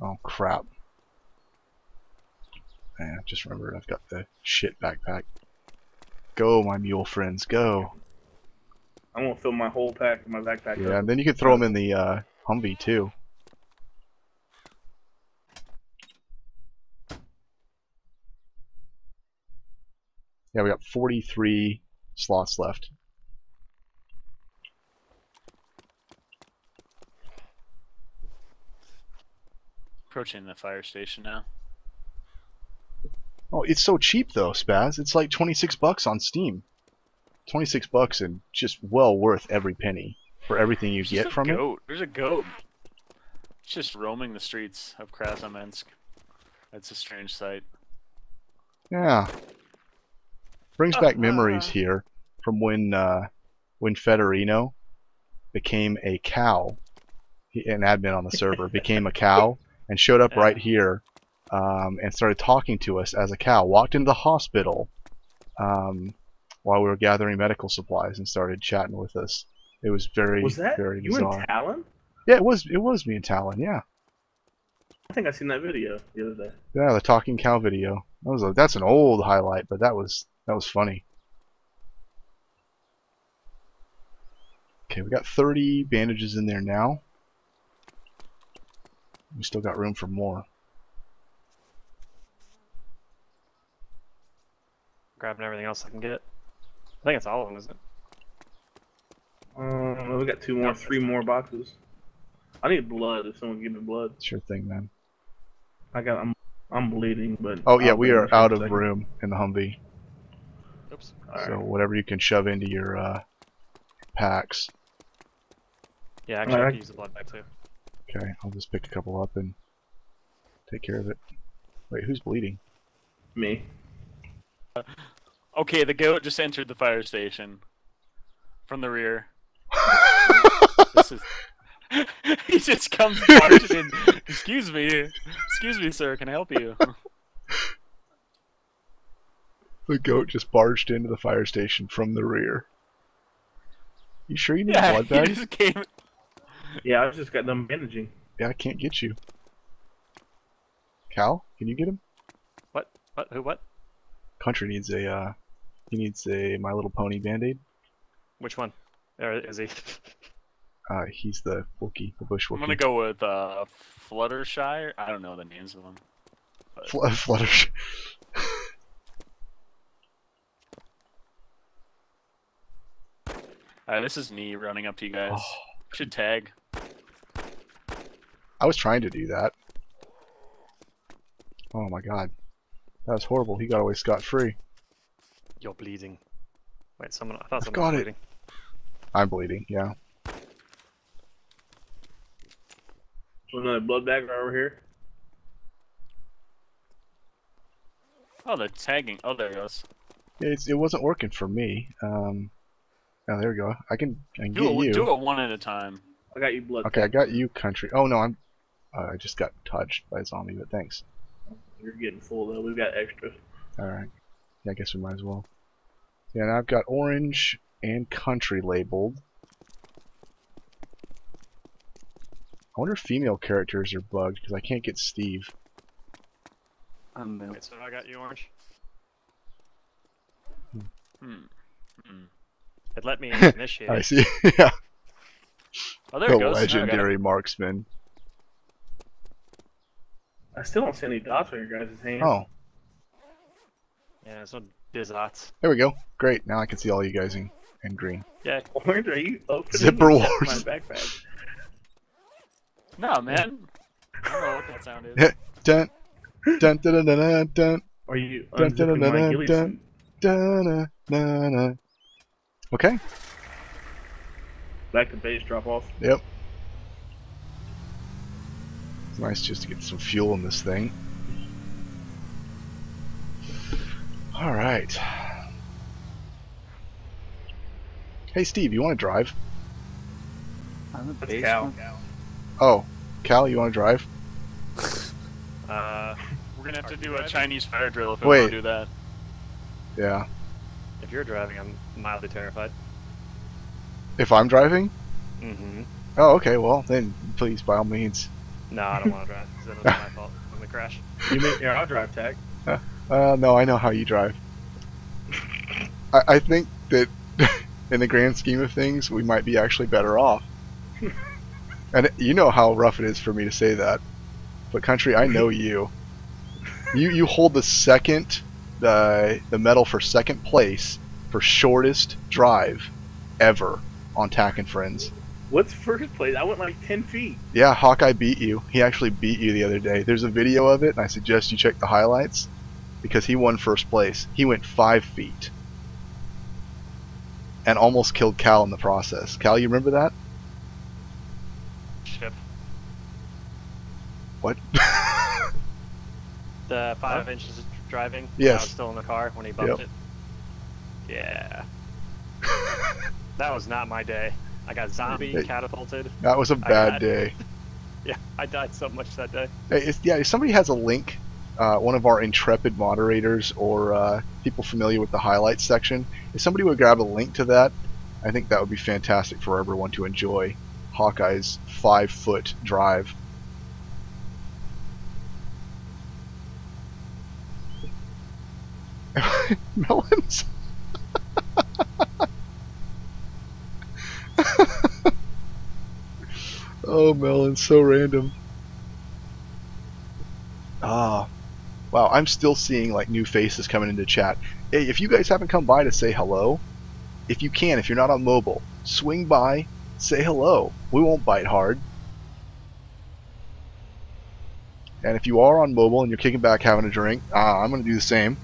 Oh crap. Man, just remembered I've got the shit backpack. Go, my mule friends, go. I won't fill my whole pack in my backpack. Yeah, up. and then you can throw them in the uh, Humvee too. Yeah, we got 43 slots left. Approaching the fire station now. Oh, it's so cheap though, Spaz. It's like 26 bucks on Steam. 26 bucks and just well worth every penny for everything you There's get from it. goat. There's a goat. It's just roaming the streets of Krasnomensk. It's a strange sight. Yeah. Brings back memories Uh-huh. here from when uh, when Federino became a cow, he, an admin on the server, became a cow and showed up (laughs) right here um, and started talking to us as a cow. Walked into the hospital um, while we were gathering medical supplies and started chatting with us. It was very Was that very you bizarre. and Talon? yeah, it was it was me and Talon. Yeah, I think I seen that video the other day. yeah, the talking cow video. That was a, that's an old highlight, but that was that was funny. Okay, we got 30 bandages in there now. We still got room for more. Grabbing everything else I can get. I think it's all of them, isn't it? Um, we got two more, three more boxes. I need blood. If someone give me blood, Sure thing, man. I got. I'm. I'm bleeding, but. Oh yeah, I'll we are out of second. room in the Humvee. Oops. So whatever you can shove into your uh, packs. Yeah, actually, I can use the blood bag too. Okay, I'll just pick a couple up and take care of it. Wait, who's bleeding? Me. (laughs) Okay, the goat just entered the fire station from the rear. (laughs) This is. (laughs) he just comes (laughs) barging in. Excuse me, excuse me, sir. Can I help you? The goat just barged into the fire station from the rear. You sure you need a Yeah, blood he bag? just came. Yeah, I just got them bandaging. Yeah, I can't get you. Cal, can you get him? What? What? Who? What? Country needs a, uh, he needs a My Little Pony Band-Aid. Which one? Or is he? Uh, he's the Wookie, the Bush I'm gonna go with uh, Fluttershy. I don't know the names of them. Fl- (laughs) Fluttershy. Uh, this is me running up to you guys. Oh. Should tag. I was trying to do that. Oh my god. That was horrible. He got away scot-free. You're bleeding. Wait, someone. I thought I've someone got was it. bleeding. I'm bleeding, yeah. Another blood bag right over here. Oh, they're tagging. Oh, there it goes. It's, it wasn't working for me. Um, oh, there we go. I can, I can Do get it, you. do it one at a time. I got you blood. Okay, I got you, country. Oh no, I'm. Uh, I just got touched by a zombie, but thanks. You're getting full though. We've got extra. Alright. Yeah, I guess we might as well. Yeah, now I've got orange and country labeled. I wonder if female characters are bugged because I can't get Steve. I'm male. Wait, so I got you orange. Hmm. Hmm. It let me (laughs) initiate. I see. (laughs) yeah, Oh, there the it goes. Now I legendary marksman. I still don't see any dots on your guys' hands. Oh, Yeah, there's no dizots. there we go. Great. Now I can see all you guys in, in green. Yeah, (laughs) Orange, are you opening Zipper my backpack? (laughs) No, man. I don't know what that sound is. (laughs) Dun, dun, dun, dun, dun, dun, dun, Are you Dun, dun, dun, dun, dun. dun, dun, dun, dun. Okay. Back to base drop off. Yep. It's nice just to get some fuel in this thing. Alright. Hey Steve, you want to drive? I'm a That's cow. baseman. Oh, Cal, you want to drive? (laughs) uh, We're gonna have to do a Chinese fire drill if we want to do that. Yeah. if you're driving, I'm mildly terrified. If I'm driving? Mm-hmm. Oh, okay, well, then please, by all means. No, I don't want to drive. 'cause Then it's my (laughs) fault. I'm gonna crash. You may, yeah, I'll drive tag. Uh, no, I know how you drive. I, I think that (laughs) in the grand scheme of things, we might be actually better off. (laughs) and you know how rough it is for me to say that. But country, I know you. You you hold the second the the medal for second place for shortest drive ever on Tack and Friends. What's first place? I went like 10 feet. Yeah, Hawkeye beat you. He actually beat you the other day. There's a video of it, and I suggest you check the highlights because he won first place. He went five feet and almost killed Cal in the process. Cal, you remember that? Ship. What? (laughs) The five inches of driving. Yes. I was still in the car when he bumped Yep. it. Yeah. (laughs) That was not my day. I got zombie Hey. catapulted. that was a bad got- day. (laughs) Yeah, I died so much that day. Hey, yeah, if somebody has a link, uh, one of our intrepid moderators or uh, people familiar with the highlights section, if somebody would grab a link to that, I think that would be fantastic for everyone to enjoy Hawkeye's five foot drive. (laughs) Melons. (laughs) oh, Melon, so random. Ah, wow! I'm still seeing like new faces coming into chat. Hey, if you guys haven't come by to say hello, if you can, if you're not on mobile, swing by, say hello. We won't bite hard. And if you are on mobile and you're kicking back having a drink, uh, I'm going to do the same.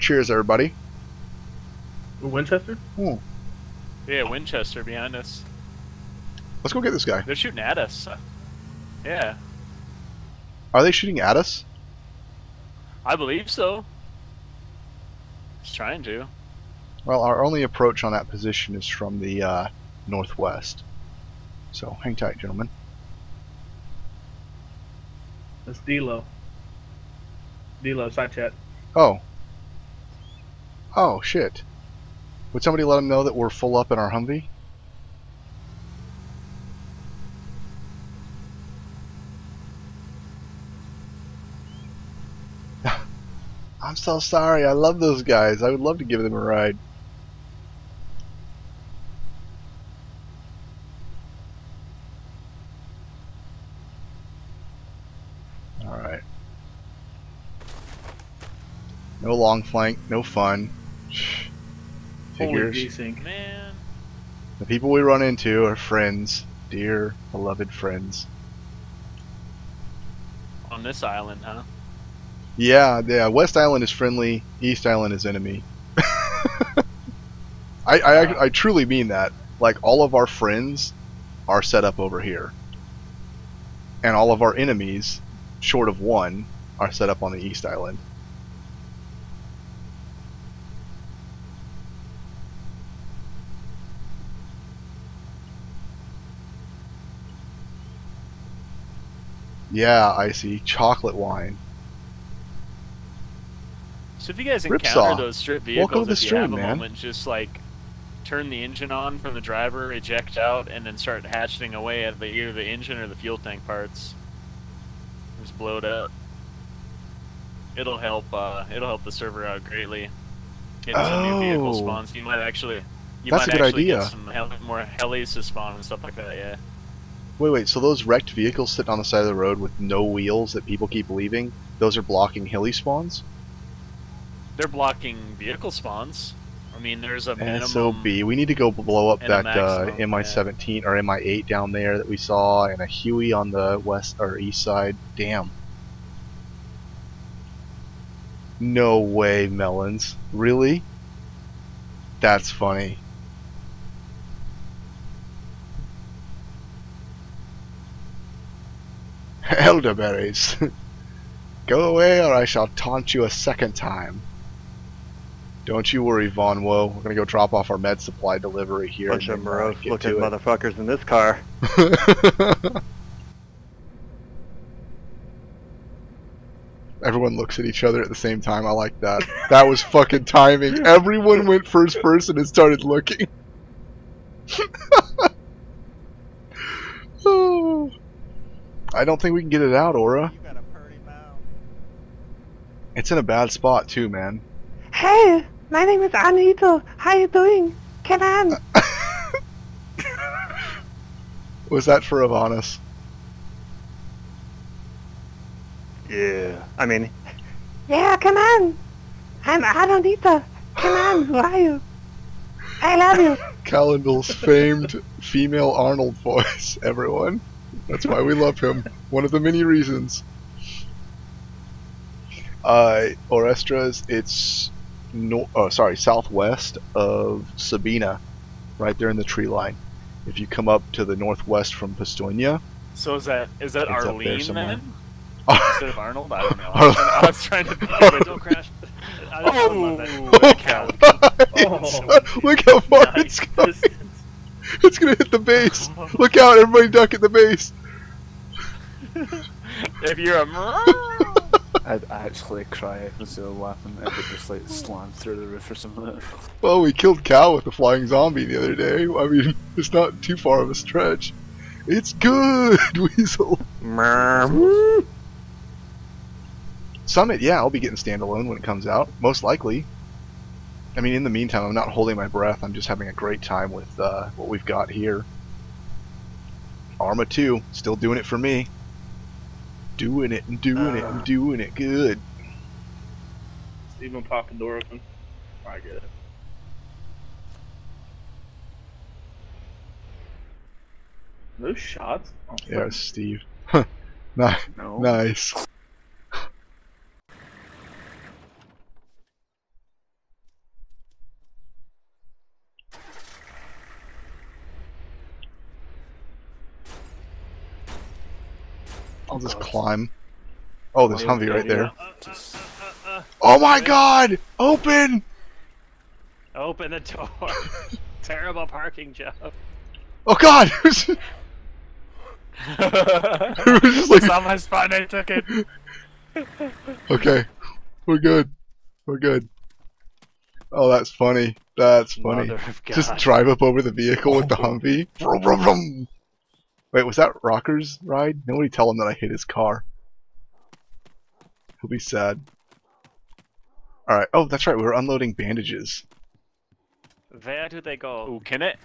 Cheers, everybody. Winchester? Yeah, Winchester behind us. Let's go get this guy. They're shooting at us. Yeah, Are they shooting at us? I believe so. Just trying to. Well, our only approach on that position is from the uh, northwest. So hang tight, gentlemen. That's D-Lo. D-Lo, side chat. Oh. Oh, shit. Would somebody let them know that we're full up in our Humvee? I'm so sorry. I love those guys. I would love to give them a ride. Alright. No long flank, no fun. (sighs) Holy Figures. desync. Man, The people we run into are friends, dear beloved friends. on this island, huh? Yeah, yeah. West Island is friendly. East Island is enemy. (laughs) I, I, I truly mean that. Like all of our friends are set up over here, and all of our enemies, short of one, are set up on the East Island. Yeah, I see. Chocolate wine. So if you guys Ripsaw. encounter those strip vehicles, if you have a man. moment, just like turn the engine on from the driver, eject out, and then start hatcheting away at the, either the engine or the fuel tank parts. Just blow it up. It'll help. Uh, it'll help the server out greatly. Getting some new vehicle Oh. spawns. You might actually. You That's might a good actually idea. get some heli- more helis to spawn and stuff like that. Yeah. Wait, wait. So those wrecked vehicles sitting on the side of the road with no wheels that people keep leaving, those are blocking heli spawns? They're blocking vehicle spawns. I mean, there's a minimum. SOB. We need to go blow up that uh, MI-17 or MI-8 down there that we saw, and a Huey on the west or east side. Damn. No way, Melons. Really? That's funny. (laughs) Elderberries. (laughs) Go away or I shall taunt you a second time. Don't you worry, Von Woe. We're gonna go drop off our med supply delivery here. Bunch of uh, morose get looking motherfuckers in this car. (laughs) Everyone looks at each other at the same time. I like that. That was fucking timing. Everyone went first person and started looking. Oh. (laughs) I don't think we can get it out, Aura. You got a purdy mouth. It's in a bad spot too, man. Hey, my name is Anito. How you doing? Come on. (laughs) Was that for Avanis? Yeah. I mean, Yeah, come on. I'm Anita. Come on, (gasps) who are you? I love you. Calendel's famed female Arnold voice, (laughs) everyone. That's why we love him. One of the many reasons. Uh, Orestras, it's no, oh, sorry, southwest of Sabina, right there in the tree line. If you come up to the northwest from Pistoia, So is that is that It's up there Arlene somewhere. then? Instead of Arnold? I don't know. I was trying, I was (laughs) trying to think of it. Don't crash. I Oh, just thought that oh. about cow. (laughs) Oh. Look how far it's going. It's gonna hit the base. Look out, everybody duck at the base. (laughs) If you're a I'd actually cry if instead of laughing if it just like slammed through the roof or something like that. Well, we killed Cal with the flying zombie the other day. I mean, (laughs) it's not too far of a stretch. It's good, (laughs) Weasel. Summit, yeah, I'll be getting standalone when it comes out, most likely. I mean, in the meantime, I'm not holding my breath. I'm just having a great time with uh, what we've got here. Arma 2, still doing it for me. Doing it and doing it and uh. doing it good. Steven pop the door open. I get it. No shots? Oh, Yeah. Steve. (laughs) (laughs) Ni- No. Nice. I'll just climb. Oh, there's Humvee right there. Just Oh my god! Open! Open the door. (laughs) Terrible parking job. Oh god! (laughs) It (laughs) was, it just like, it's on my spine. I took it. okay, we're good. We're good. Oh, that's funny. That's funny. Mother of God. Just drive up over the vehicle with the Humvee. Vroom, vroom, vroom. Wait, was that Rocker's ride? Nobody tell him that I hit his car. He'll be sad. Alright, oh, that's right, we were unloading bandages. Where do they go? Ooh, can it?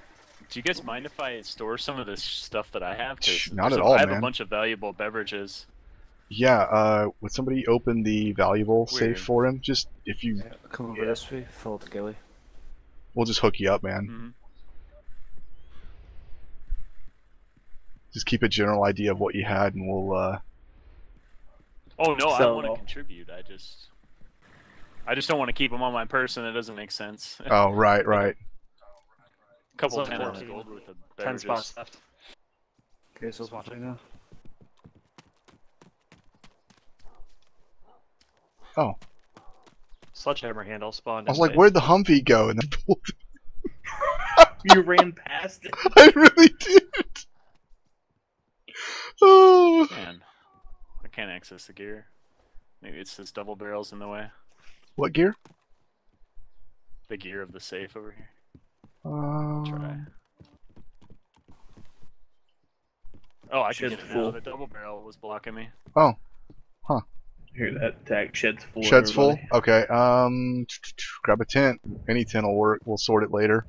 Do you guys mind if I store some of this stuff that I have? 'Cause Shh, not at a- all, I have man. a bunch of valuable beverages. Yeah, uh, would somebody open the valuable Weird. safe for him? Just, if you, yeah, come over this way, follow the ghillie. we'll just hook you up, man. Mhm. Just keep a general idea of what you had and we'll, uh, Oh no, I want to contribute. I just, I just don't want to keep them on my person. It doesn't make sense. (laughs) Oh, right, right. A couple So ten of 14. gold worth of Ten beverages. spots left. Okay, so what's right now? Oh, Sledgehammer handle spawned. I was like, base. where'd the Humvee go? And then (laughs) pulled (laughs) You ran past it. I really did. Oh, (sighs) Man, can't access the gear. Maybe it's this double barrels in the way. What gear? The gear of the safe over here. Uh, Try. Oh, I can Shed's now. The double barrel was blocking me. Oh, Huh. Hear that attack? Shed's full. shed's full. Okay. Um, grab a tent. Any tent will work. We'll sort it later.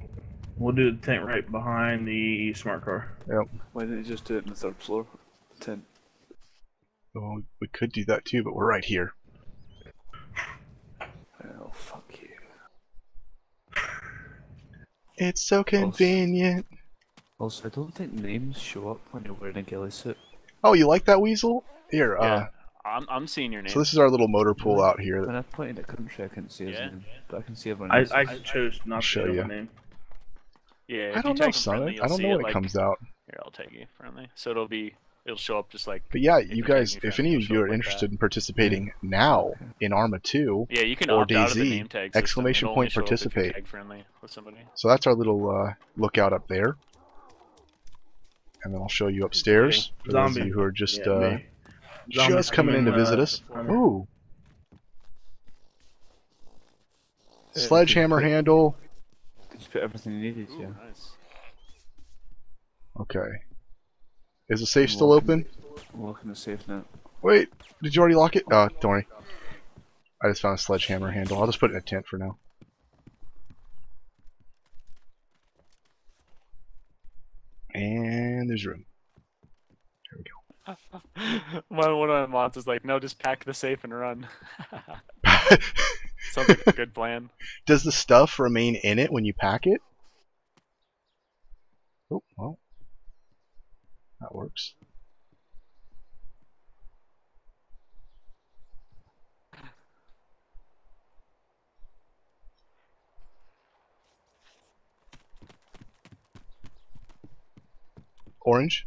We'll do the tent right behind the smart car. Yep. Why didn't you just do it in the third floor? Tent. Well, we could do that too, but we're right here. Oh, fuck you. It's so convenient. Also, I don't think names show up when you're wearing a ghillie suit. Oh, you like that weasel? Here. Yeah. Uh, I'm I'm seeing your name. so this is our little motor pool out here. When I pointed at country, I couldn't see his Yeah. name, but I can see everyone I, else's. I chose not to show show ya. my name. yeah. I don't know, tag friendly, Sonic. I don't know it, when it like- comes out. Here, I'll take you friendly. So it'll be it'll show up just like But yeah, you guys, if any of you are like interested that. in participating now in Arma 2, Yeah, you can or opt out of the name tag exclamation point only show up if you're participate. tag friendly with somebody. so that's our little uh, lookout up there. And then I'll show you upstairs for those of you who are just Yeah, uh, me. Zombie just coming in to visit uh, us. Ooh, sledgehammer handle. Did you put everything you needed? Ooh, yeah. nice. Okay. Is the safe still open? I'm looking the safe now. Wait, did you already lock it? Oh, don't worry. I just found a sledgehammer handle. I'll just put it in a tent for now. And there's room. There we one (laughs) one of my mods is like, no, just pack the safe and run. (laughs) Sounds like a good plan. Does the stuff remain in it when you pack it? Oh, well. That works. Orange,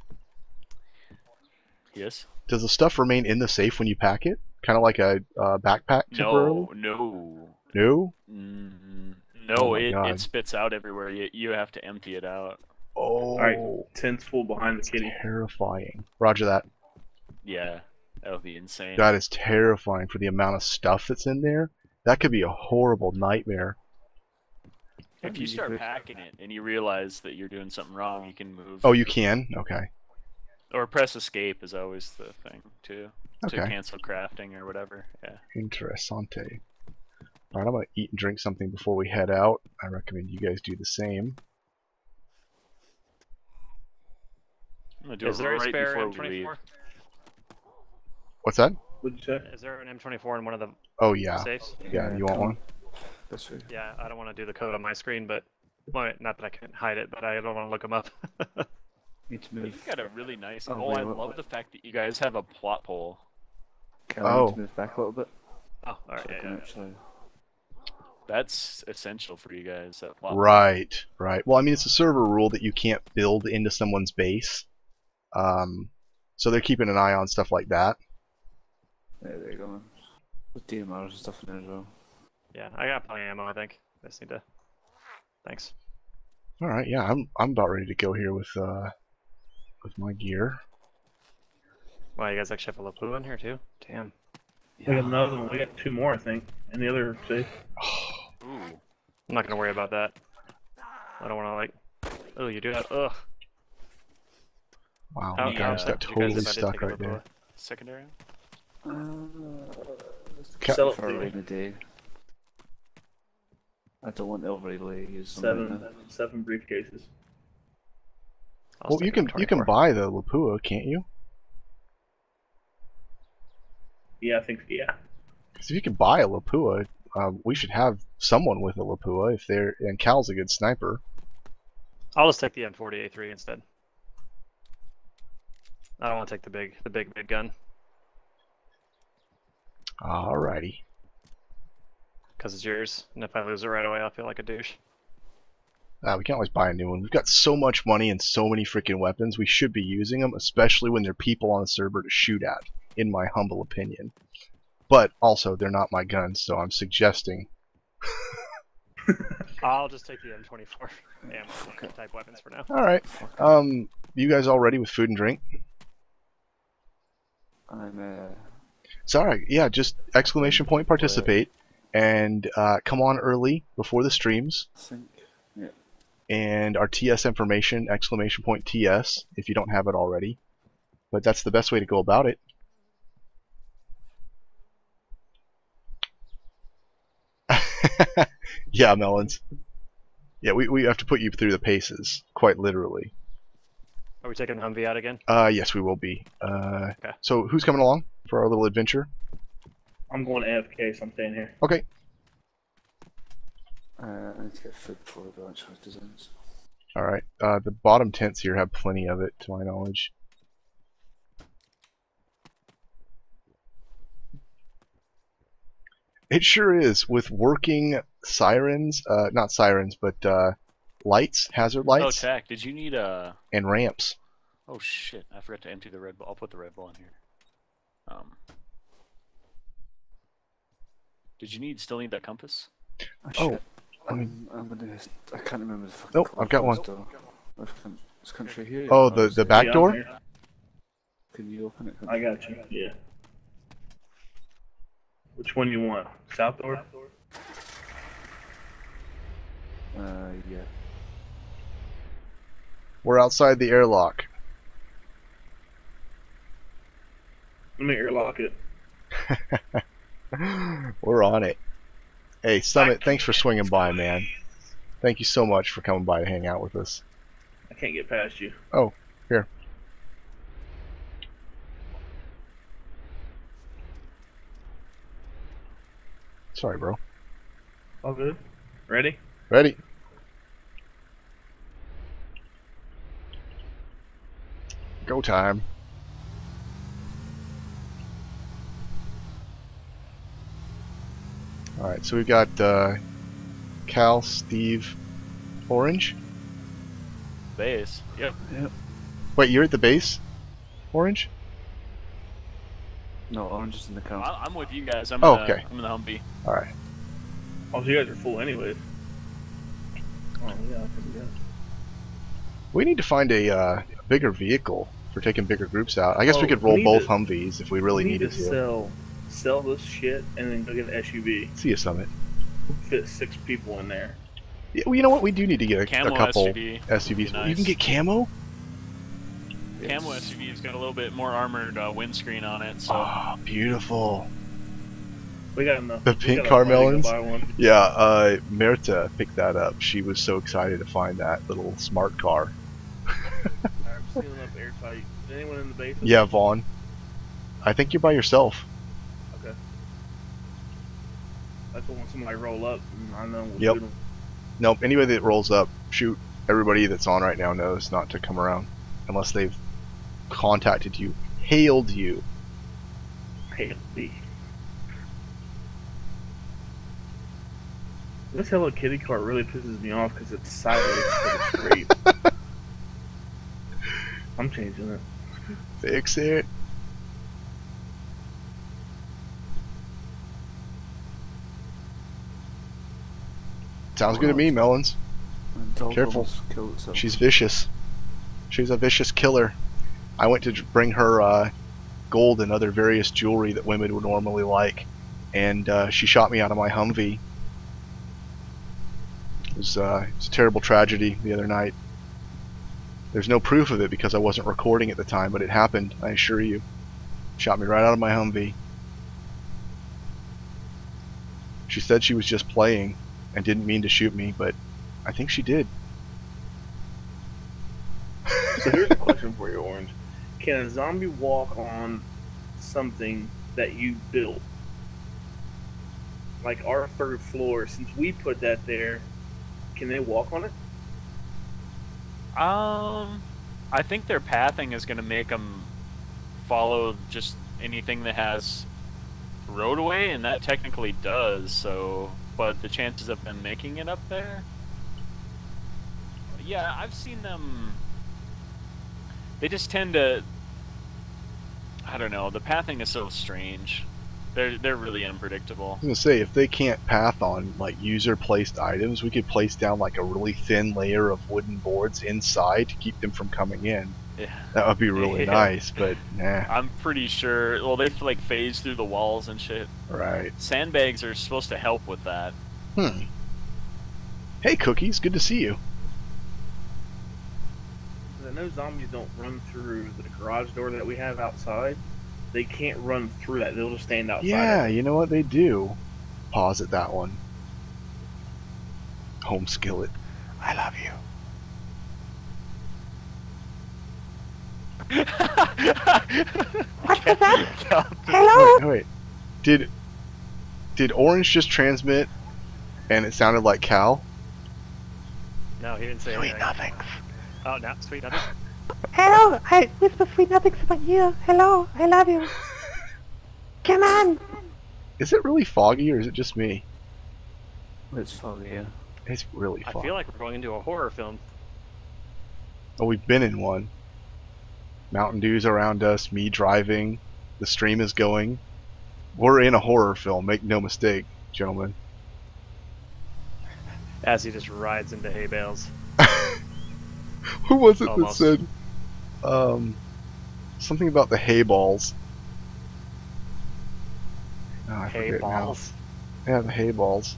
Yes. does the stuff remain in the safe when you pack it? Kind of like a uh, backpack temporarily? No, no, No? mm, Oh no. my it, God. it spits out everywhere. You you have to empty it out. Oh, Alright, tent's full behind the that's kitty. terrifying. Roger that. Yeah, that would be insane. That is terrifying for the amount of stuff that's in there. That could be a horrible nightmare. If you start packing it and you realize that you're doing something wrong, you can move. Oh, you can? Okay. Or press escape is always the thing too. To cancel crafting or whatever. Yeah. Interessante. Alright, I'm gonna eat and drink something before we head out. I recommend you guys do the same. I'm gonna do Is it there a spare before we leave. M24? What's that? What'd you say? Is there an M24 in one of the Oh, yeah. safes? Yeah, you want one? This way. Yeah, I don't want to do the code on my screen, but well, not that I can hide it, but I don't want to look them up. (laughs) Need to You've got a really nice. Oh, Oh, wait, I what- love what? the fact that you guys have a plot pole. Can I Oh. need move back a little bit? oh, all right. so Yeah, yeah. actually. That's essential for you guys. That plot. Right, right. Well, I mean, it's a server rule that you can't build into someone's base. Um, so they're keeping an eye on stuff like that. Yeah, there you go. Man. With DMRs and stuff in there as well. yeah, I got plenty of ammo. I think. I just need to. Thanks. All right, yeah, I'm I'm about ready to go here with uh with my gear. Wow, you guys actually have a Lapua in here too? Damn. We got another one. We got two more, I think. And the other safe. Ooh. I'm not gonna worry about that. I don't want to like. Oh, you do that? Ugh. Wow, How- you guys got upset would you totally guys if I did stuck take right there. Lapua? Secondary. Ca- Sell it for a to day. I don't want Elvery to use seven, seven briefcases. I'll Well, you can you can buy the Lapua, can't you? Yeah, I think yeah. Because if you can buy a Lapua, uh, we should have someone with a Lapua if they're and Cal's a good sniper. I'll just take the M40A3 instead. I don't want to take the big, the big, big gun Alrighty. because it's yours, and if I lose it right away, I'll feel like a douche. Uh, we can always buy a new one. We've got so much money and so many freaking weapons. We should be using them, especially when there are people on the server to shoot at, in my humble opinion. But also, they're not my guns, so I'm suggesting. (laughs) I'll just take the M24 ammo type weapons for now. All right. Um, you guys all ready with food and drink? I'm uh, Sorry, yeah, just exclamation point participate, and uh, come on early before the streams, Sync. Yeah. and our TS information exclamation point TS if you don't have it already. But that's the best way to go about it. (laughs) yeah, melons. Yeah, we, we have to put you through the paces, quite literally. Are we taking Humvee out again? Uh, yes, we will be. Uh, Okay. So who's coming along for our little adventure? I'm going AFK, so I'm staying here. Okay. Uh, I need to get food for the bunch of designs. All right. Uh, the bottom tents here have plenty of it, to my knowledge. It sure is with working sirens, uh, not sirens, but uh, lights, hazard lights. Oh, lights, Tack, did you need a? and ramps. Oh shit! I forgot to empty the red ball. I'll put the red ball in here. Um. Did you need still need that compass? Oh, Oh, shit. I mean- I'm, I'm gonna. I can't remember the fucking. Nope, I've got for one. This, door. Which coun- this country here. Oh, the the back Yeah, door. Can you open it? I got you. Yeah. Which one you want? South door? Uh, yeah. We're outside the airlock. Let me airlock it. (laughs) We're on it. Hey, Summit, thanks for swinging by, man. Thank you so much for coming by to hang out with us. I can't get past you. Oh, here. Sorry, bro. All good. Ready? Ready? Go time. Alright, so we've got uh, Cal, Steve, Orange. Base. Yep. yep. Wait, you're at the base? Orange? No, orange is in the count. I- I'm with you guys. I'm Oh, in the, okay. I'm in the Humvee. Alright. Oh, so you guys are full anyways. Oh, yeah, I think we We need to find a uh, bigger vehicle for taking bigger groups out. I guess we Oh, could roll need both to- Humvees if we really we need needed to to. sell, sell this shit and then go get an SUV. See you, Summit. Fit six people in there. Yeah, well, you know what? We do need to get a, a couple SUV. SUVs. would be You can get camo? Camo SUV's got a little bit more armored uh, windscreen on it, so Oh, beautiful. We got enough. The pink got enough money to Carmelons? Yeah, uh, Merta picked that up. She was so excited to find that little smart car. Sealing up airtight. Is anyone in the base? Yeah, Vaughn. I think you're by yourself. Okay. That's when somebody roll up, I know we'll Yep. Nope, anybody that rolls up, shoot. Everybody that's on right now knows not to come around unless they've contacted you, hailed you. Hailed me. This Hello Kitty cart really pisses me off because it's sideways instead of straight. (laughs) I'm changing it. Fix it. Sounds good to me, Melons. Careful. almost killed itself. She's vicious. She's a vicious killer. I went to bring her uh, gold and other various jewelry that women would normally like, and uh, she shot me out of my Humvee. It was, uh, it was a terrible tragedy the other night. There's no proof of it because I wasn't recording at the time, but it happened, I assure you. Shot me right out of my Humvee. She said she was just playing and didn't mean to shoot me, but I think she did. So here's a question for you, Orange. Can a zombie walk on something that you built? Like our third floor, since we put that there, can they walk on it? Um, I think their pathing is going to make them follow just anything that has roadway, and that technically does. So, but the chances of them making it up there, yeah, I've seen them. They just tend to. I don't know. The pathing is so strange. They're they're really unpredictable. I was gonna say if they can't path on like user placed items, we could place down like a really thin layer of wooden boards inside to keep them from coming in, Yeah. That would be really (laughs) Yeah. nice, but nah. I'm pretty sure. Well, they like phase through the walls and shit. Right. Sandbags are supposed to help with that. Hmm. Hey, Cookies, good to see you. I know zombies don't run through the garage door that we have outside. They can't run through that. They'll just stand outside. Yeah, it. you know what they do? Pause at that one. Home skillet. I love you. What was (laughs) that? Wait, Hello? wait. Did did Orange just transmit and it sounded like Cal? No, he didn't say Sweet anything. nothings. Oh, no, sweet nothing. (laughs) Hello? I whisper sweet nothings in my ear. Hello? I love you. (laughs) Come on. Is it really foggy or is it just me? It's foggy, yeah. It's really foggy. I feel like we're going into a horror film. Oh, we've been in one. Mountain Dew's around us, me driving, the stream is going. We're in a horror film, make no mistake, gentlemen. As he just rides into hay bales. (laughs) Who was it Almost. that said um something about the hay balls? Oh, I Hay forget now. balls. Yeah, the hay balls.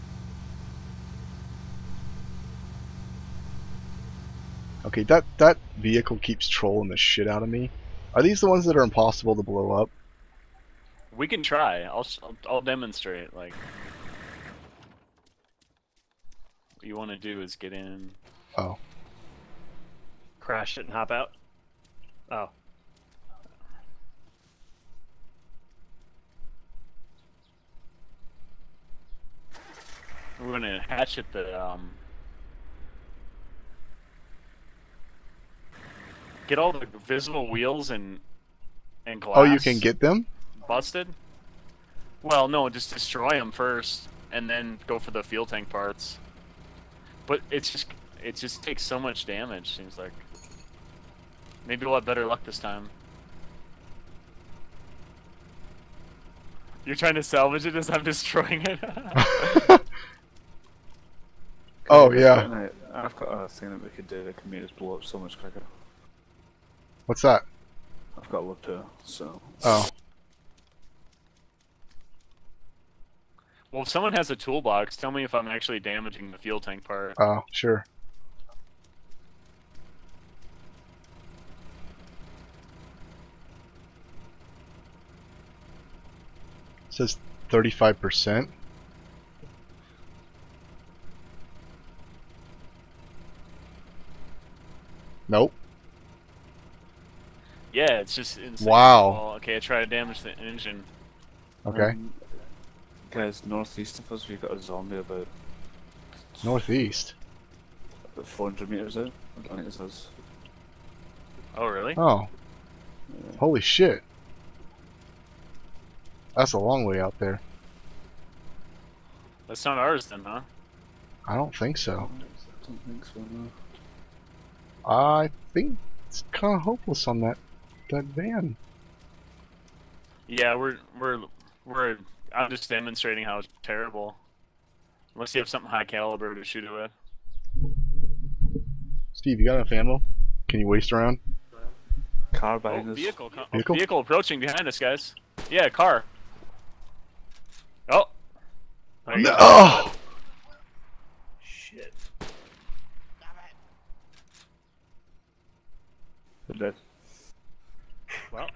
Okay, that that vehicle keeps trolling the shit out of me. Are these the ones that are impossible to blow up? We can try. I'll, I'll demonstrate. Like, what you want to do is get in. Oh. Crash it and hop out. Oh. We're gonna hatchet the um. Get all the visible wheels and and glass. Oh, you can get them? busted. Well, no, just destroy them first, and then go for the fuel tank parts. But it's just it just takes so much damage. Seems like. Maybe we'll have better luck this time. You're trying to salvage it as I'm (laughs) destroying it. (laughs) Oh yeah. I've got a thing that we could do that can make us blow up so much quicker. What's that? I've got love to, so. Oh. well, if someone has a toolbox, tell me if I'm actually damaging the fuel tank part. Oh, sure. Says 35%. Nope. Yeah, it's just insane. Wow. Well, okay, I try to damage the engine. Okay. Um, guys, northeast of us, we've got a zombie about, Northeast. about 400 meters out. I don't think it's us. Oh, really? Oh. Holy shit. That's a long way out there. That's not ours then, huh? I don't think so. I don't think so, no. I think it's kind of hopeless on that that van. Yeah, we're we're we're. I'm just demonstrating how it's terrible. Unless you have something high caliber to shoot it with. Steve, you got enough ammo? Can you waste around? Car Oh, behind us. vehicle, co- oh, Vehicle? vehicle approaching behind us, guys. Yeah, car. Oh. No. Oh! Shit. They're dead. Well.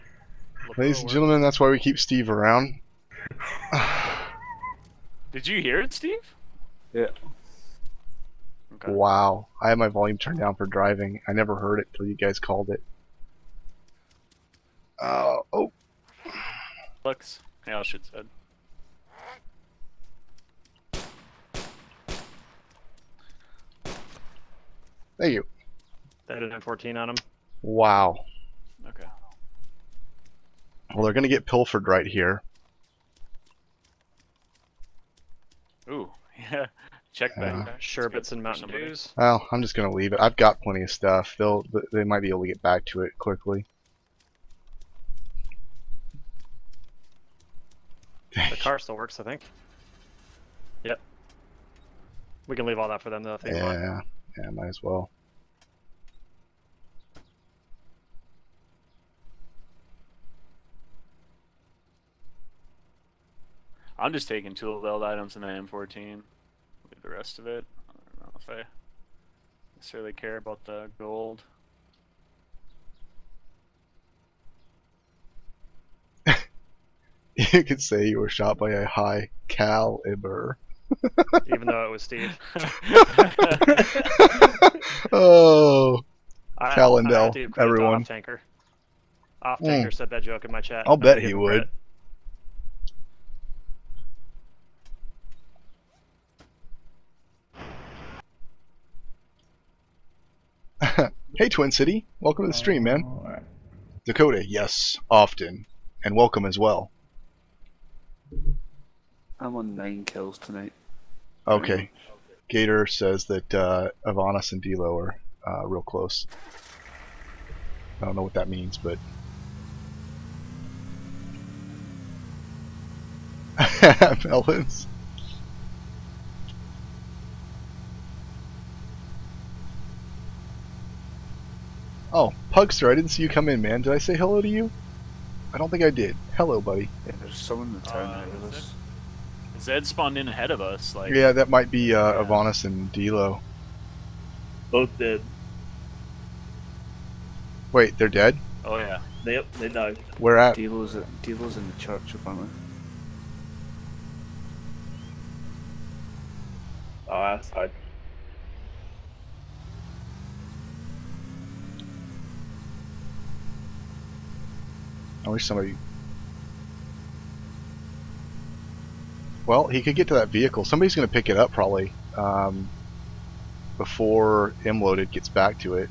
look Ladies and gentlemen, that's why we keep Steve around. (sighs) Did you hear it, Steve? Yeah. Okay. Wow. I had my volume turned down for driving. I never heard it till you guys called it. Uh, oh, Looks. Yeah, I should said. Thank you. They had an M14 on him. Wow. Okay. Well, they're gonna get pilfered right here. Ooh. (laughs) Yeah. Check back. Uh, there. Sherbets and Mountain somebody. Dews. Well, I'm just gonna leave it. I've got plenty of stuff. They'll, they might be able to get back to it quickly. The car still works, I think. Yep. We can leave all that for them though. If they want. Yeah, might as well. I'm just taking two of the items in the M14. Leave the rest of it. I don't know if I necessarily care about the gold. (laughs) you could say you were shot by a high caliber. Even though it was Steve. (laughs) oh, I, I Calendel, have to give credit to everyone. Off Tanker. Off Tanker mm. said that joke in my chat. I'll bet he give him would. (laughs) hey, Twin City. Welcome to the stream, man. Dakota, yes, often. And welcome as well. I'm on nine kills tonight. Okay. Gator says that uh, Avanis and Delo are uh, real close. I don't know what that means, but. (laughs) Melons. Oh, Pugster, I didn't see you come in, man. Did I say hello to you? I don't think I did. Hello, buddy. Yeah, there's someone in the town Uh, ahead of us. Zed spawned in ahead of us. Like Yeah, that might be uh, Avanis and Delo. Both dead. Wait, they're dead? Oh yeah. They, yep, they died. Where at? Delo's, at, Delo's in the church apparently. Oh, outside. I wish somebody. Well, he could get to that vehicle. Somebody's going to pick it up probably um, before Imloaded gets back to it.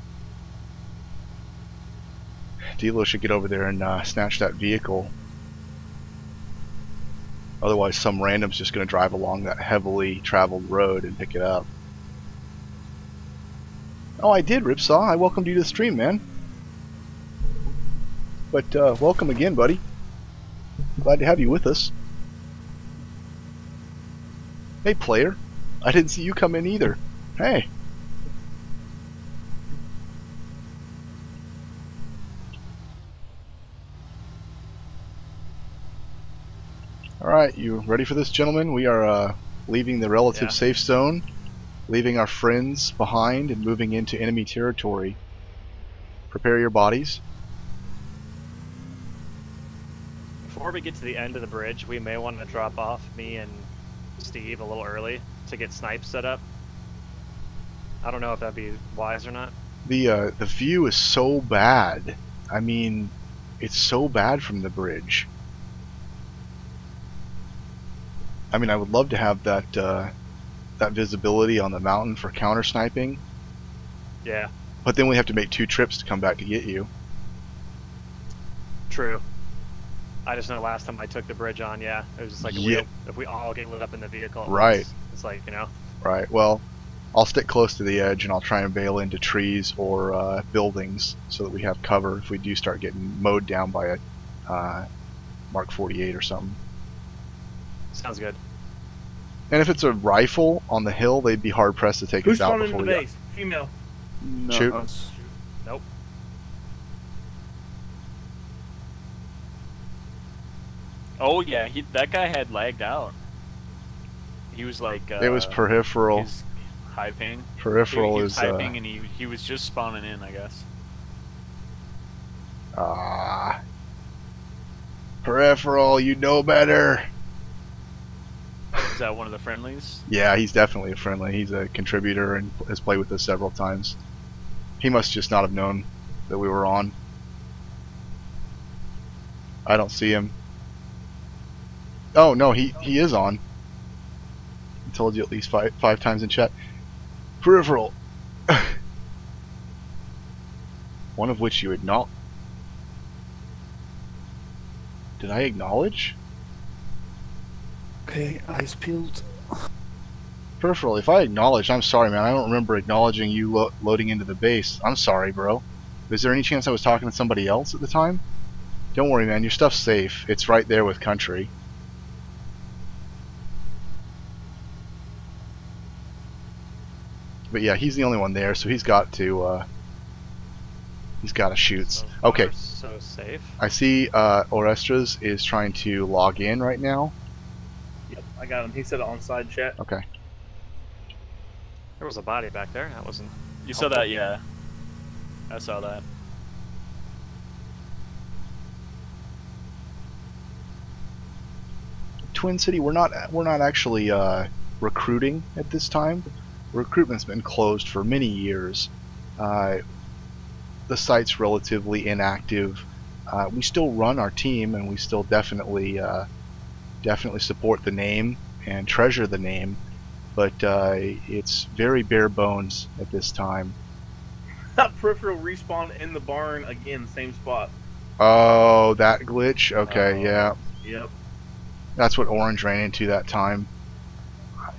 Delo should get over there and uh, snatch that vehicle. Otherwise, some random's just going to drive along that heavily traveled road and pick it up. Oh, I did, Ripsaw. I welcomed you to the stream, man. But uh, welcome again, buddy. Glad to have you with us. Hey, player. I didn't see you come in either. Hey. Alright, you ready for this, gentlemen? We are uh, leaving the relative Yeah. safe zone, leaving our friends behind, and moving into enemy territory. Prepare your bodies. Before we get to the end of the bridge, we may want to drop off me and Steve a little early to get snipes set up. I don't know if that'd be wise or not. the uh, the view is so bad. I mean, it's so bad from the bridge. I mean, I would love to have that uh, that visibility on the mountain for counter sniping, Yeah, but then we have to make two trips to come back to get you. true. I just know last time I took the bridge on, yeah, it was just like if, Yeah. we, if we all get lit up in the vehicle, Right. once, It's like you know, Right. Well, I'll stick close to the edge and I'll try and bail into trees or uh, buildings so that we have cover if we do start getting mowed down by a uh, Mark 48 or something. sounds good. And if it's a rifle on the hill, they'd be hard pressed to take Who's us out spawning in before the we base? Female. Not Shoot. Nope. Oh yeah, he, that guy had lagged out. He was like. Uh, It was peripheral. he's High ping. Peripheral he, he was is, high uh, ping and he he was just spawning in, I guess. Ah. Peripheral, you know better. Is that one of the friendlies? (laughs) Yeah, he's definitely a friendly. He's a contributor and has played with us several times. He must just not have known that we were on. I don't see him. Oh no, he he is on. I told you at least five five times in chat. Peripheral. (laughs) One of which you acknowledge. Did I acknowledge? Okay, eyes peeled. Peripheral, if I acknowledge, I'm sorry, man. I don't remember acknowledging you lo- loading into the base. I'm sorry, bro. Is there any chance I was talking to somebody else at the time? Don't worry, man. Your stuff's safe. It's right there with country. But yeah, he's the only one there, so he's got to. Uh, he's got to shoot. So Okay, So safe. I see uh, Orestras is trying to log in right now. Yep, I got him. He said it on side chat. Okay. There was a body back there. That wasn't. You saw that, yeah. I saw that. Twin City, we're not we're not actually uh, recruiting at this time. Recruitment's been closed for many years. Uh, the site's relatively inactive. Uh, we still run our team, and we still definitely uh, definitely support the name and treasure the name, but uh, it's very bare bones at this time. Peripheral respawn in the barn again, same spot. Oh, that glitch. Okay, Oh. yeah, Yep. that's what Orange ran into that time.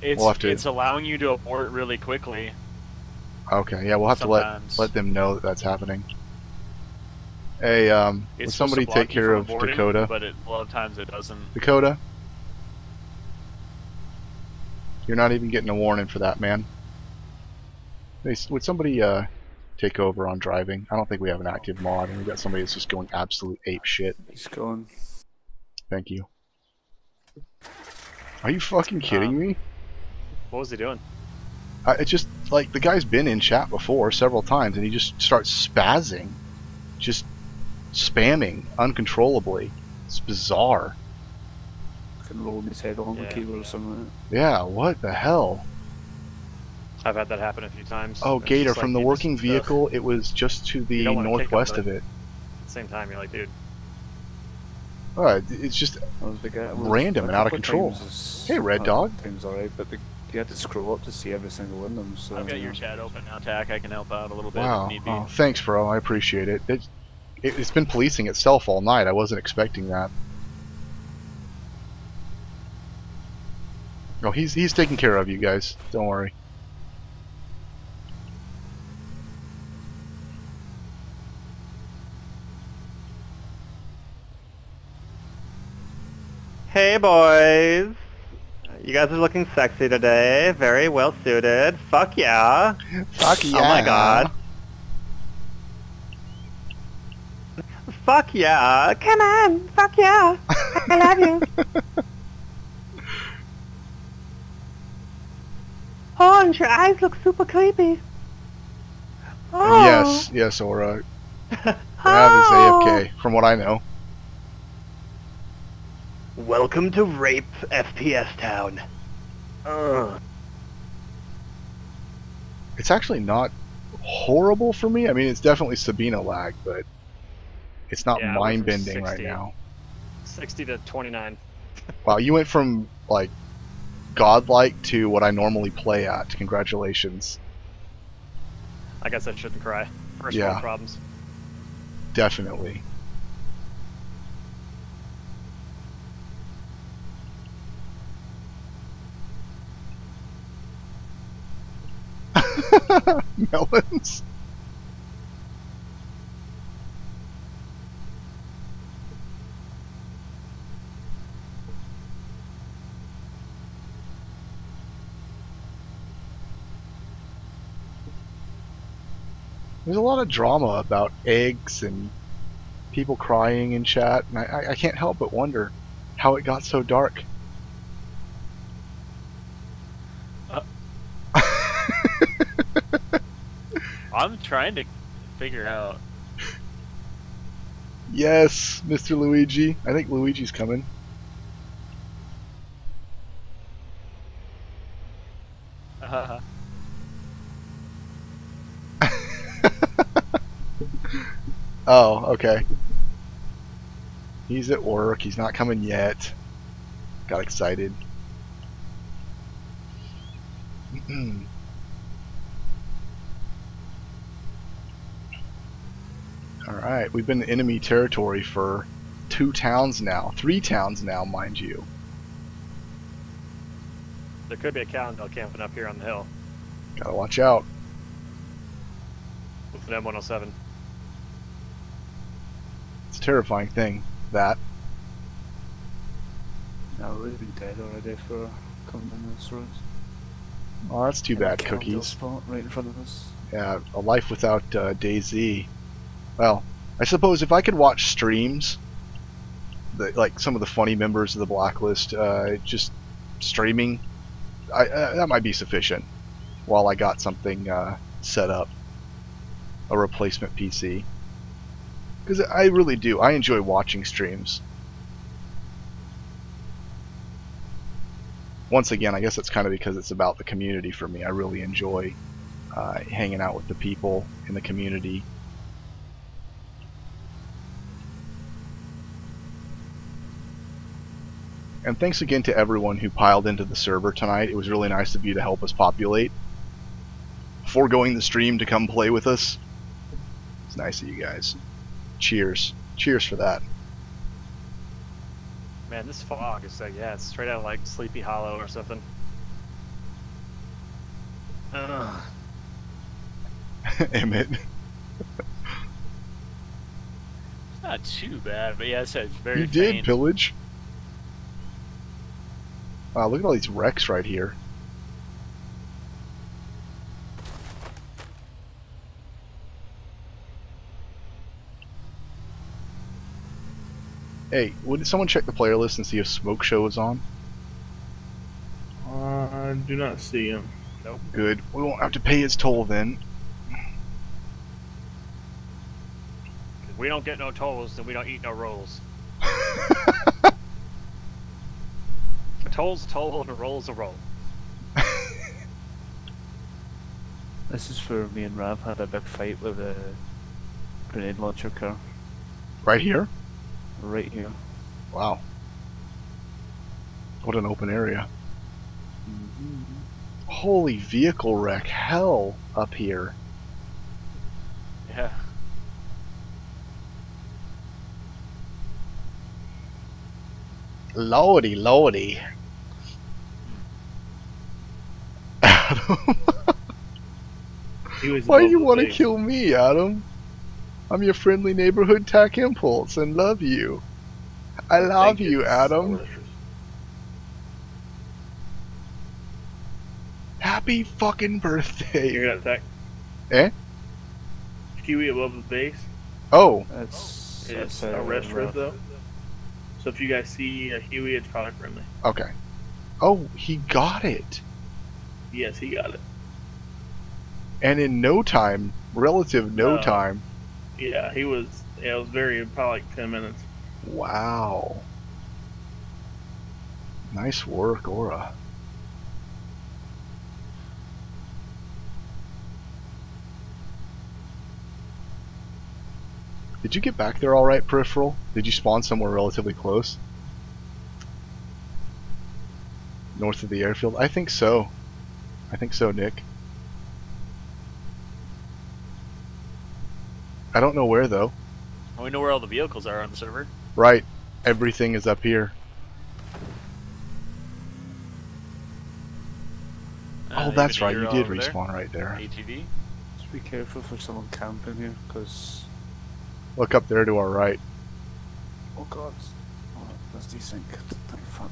It's We'll to- it's allowing you to abort really quickly. Okay, yeah, we'll have to let let them know that that's happening. Hey, um, will It's supposed somebody take care of aborting, Dakota? But it, a lot of times it doesn't. Dakota, you're not even getting a warning for that, man. Hey, would somebody uh take over on driving? I don't think we have an active mod, and we got somebody that's just going absolute ape shit. He's gone. Thank you. Are you fucking kidding me? What was he doing? I, it just like the guy's been in chat before several times, and he just starts spazzing, just spamming uncontrollably. It's bizarre. Can roll his head on the Yeah. keyboard or something Yeah, what the hell? I've had that happen a few times. Oh, It's Gator, just like from the you just- working ugh. vehicle, it was just to the You wanna kick 'em, northwest but- of it. At the same time, you're like, dude, it's just that. The guy- well, Random and out of control. is- Hey, Red uh, Dog. Times alright, but the, you had to scroll up to see every single one of them. So I've got your chat open now, Tack. I can help out a little bit wow. if need be. Oh, thanks, bro. I appreciate it. it. It it's been policing itself all night. I wasn't expecting that. Oh, he's he's taking care of you guys. Don't worry. Hey boys! You guys are looking sexy today. Very well suited. Fuck yeah. Fuck yeah. Oh my god. Fuck yeah. Come on, fuck yeah. I love you. (laughs) Oh, and your eyes look super creepy. Oh. Yes, yes, Aura. (laughs) Rav is Oh. AFK, from what I know. Welcome to Rape FPS Town. Ugh. It's actually not horrible for me. I mean, it's definitely Sabina lag, but it's not Yeah, I went from mind-bending right 60. now. 60 to 29. Wow, you went from like godlike to what I normally play at. Congratulations. I guess I shouldn't cry. First Yeah. world problems. Definitely. (laughs) Melons. There's a lot of drama about eggs and people crying in chat, and I, I- can't help but wonder how it got so dark. I'm trying to figure out. Yes, Mr. Luigi. I think Luigi's coming. Uh (laughs) -huh. Oh, okay. He's at work. He's not coming yet. Got excited. (clears throat) Alright, we've been in enemy territory for two towns now. Three towns now, mind you. There could be a Cannondale camping up here on the hill Gotta watch out. with an M107. It's a terrifying thing, that. No, we'd have been dead already for coming in this road. Oh, that's too And bad, Cannondale Cookies. spot right in front of us. Yeah, a life without uh, DayZ. Well, I suppose if I could watch streams, the, like some of the funny members of the Blacklist, uh, just streaming, I, uh, that might be sufficient. While I got something uh, set up, a replacement PC. Because I really do. I enjoy watching streams. Once again, I guess it's kind of because it's about the community for me. I really enjoy uh, hanging out with the people in the community. And thanks again to everyone who piled into the server tonight. It was really nice of you to help us populate. Foregoing the stream to come play with us. It's nice of you guys. Cheers. Cheers for that. Man, this fog is like, yeah, it's straight out of like Sleepy Hollow or something. Ugh. (sighs) Emmett. It's not too bad, but yeah, it's, very you did, faint. pillage. Wow, look at all these wrecks right here. Hey, would someone check the player list and see if Smoke Show is on? Uh, I do not see him. Nope. Good. We won't have to pay his toll then. If we don't get no tolls, then we don't eat no rolls. Toll's a toll and roll's a roll. (laughs) This is where me and Rav had a big fight with a grenade launcher car. Right here? Right here. Wow. What an open area. Holy vehicle wreck hell up here. Yeah. Lordy, lordy. (laughs) Adam, why do you want to kill me, Adam? I'm your friendly neighborhood TacImpulse and love you. I love Thank you, Adam. delicious. Happy fucking birthday. You're gonna attack. Eh? Huey above the base. Oh, It's, It's a rest Rav. though. So if you guys see a Huey, it's probably friendly. okay. Oh, he got it. Yes, he got it. And in no time, relative no No. time. Yeah, he was. Yeah, it was very probably like ten minutes. Wow. Nice work, Aura. Did you get back there alright, Peripheral? Did you spawn somewhere relatively close? North of the airfield? I think so. I think so, Nick. I don't know where, though. We know where all the vehicles are on the server. Right. Everything is up here. Uh, oh, that's right. You did over there. respawn right there. ATV. Just be careful for someone camping here, because Look up there to our right. oh god, oh, that's desync. Thank fuck.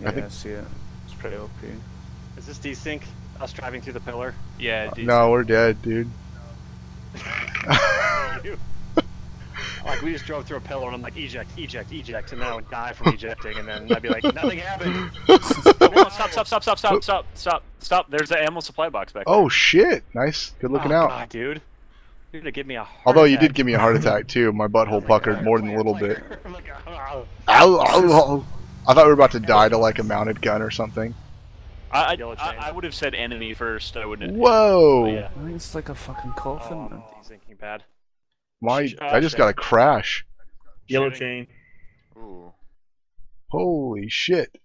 I Yeah, I, think- see it. It's pretty OP. Is this desync? Us driving through the pillar? Yeah. Uh, decent. No, we're dead, dude. (laughs) like we just drove through a pillar and I'm like eject, eject, eject, and then I would die from ejecting, and then I'd be like, nothing happened. (laughs) Stop! Stop! Stop! Stop! Stop! Stop! Stop! Stop! There's the ammo supply box back. Oh shit! Nice. Good oh, looking oh, out. God, dude. You're gonna give me a. Heart Although you did give me a heart attack too. My butthole (laughs) oh puckered more than a little bit. I'm like, oh. Ow, ow, ow. I thought we were about to die to like a mounted gun or something. I I, I. I would have said enemy first. I wouldn't. Whoa! Yeah. I think it's like a fucking coffin. Um, oh, I'm desyncing bad. My, Sh- I just got a crash. Yellow chain. Ooh. Holy shit!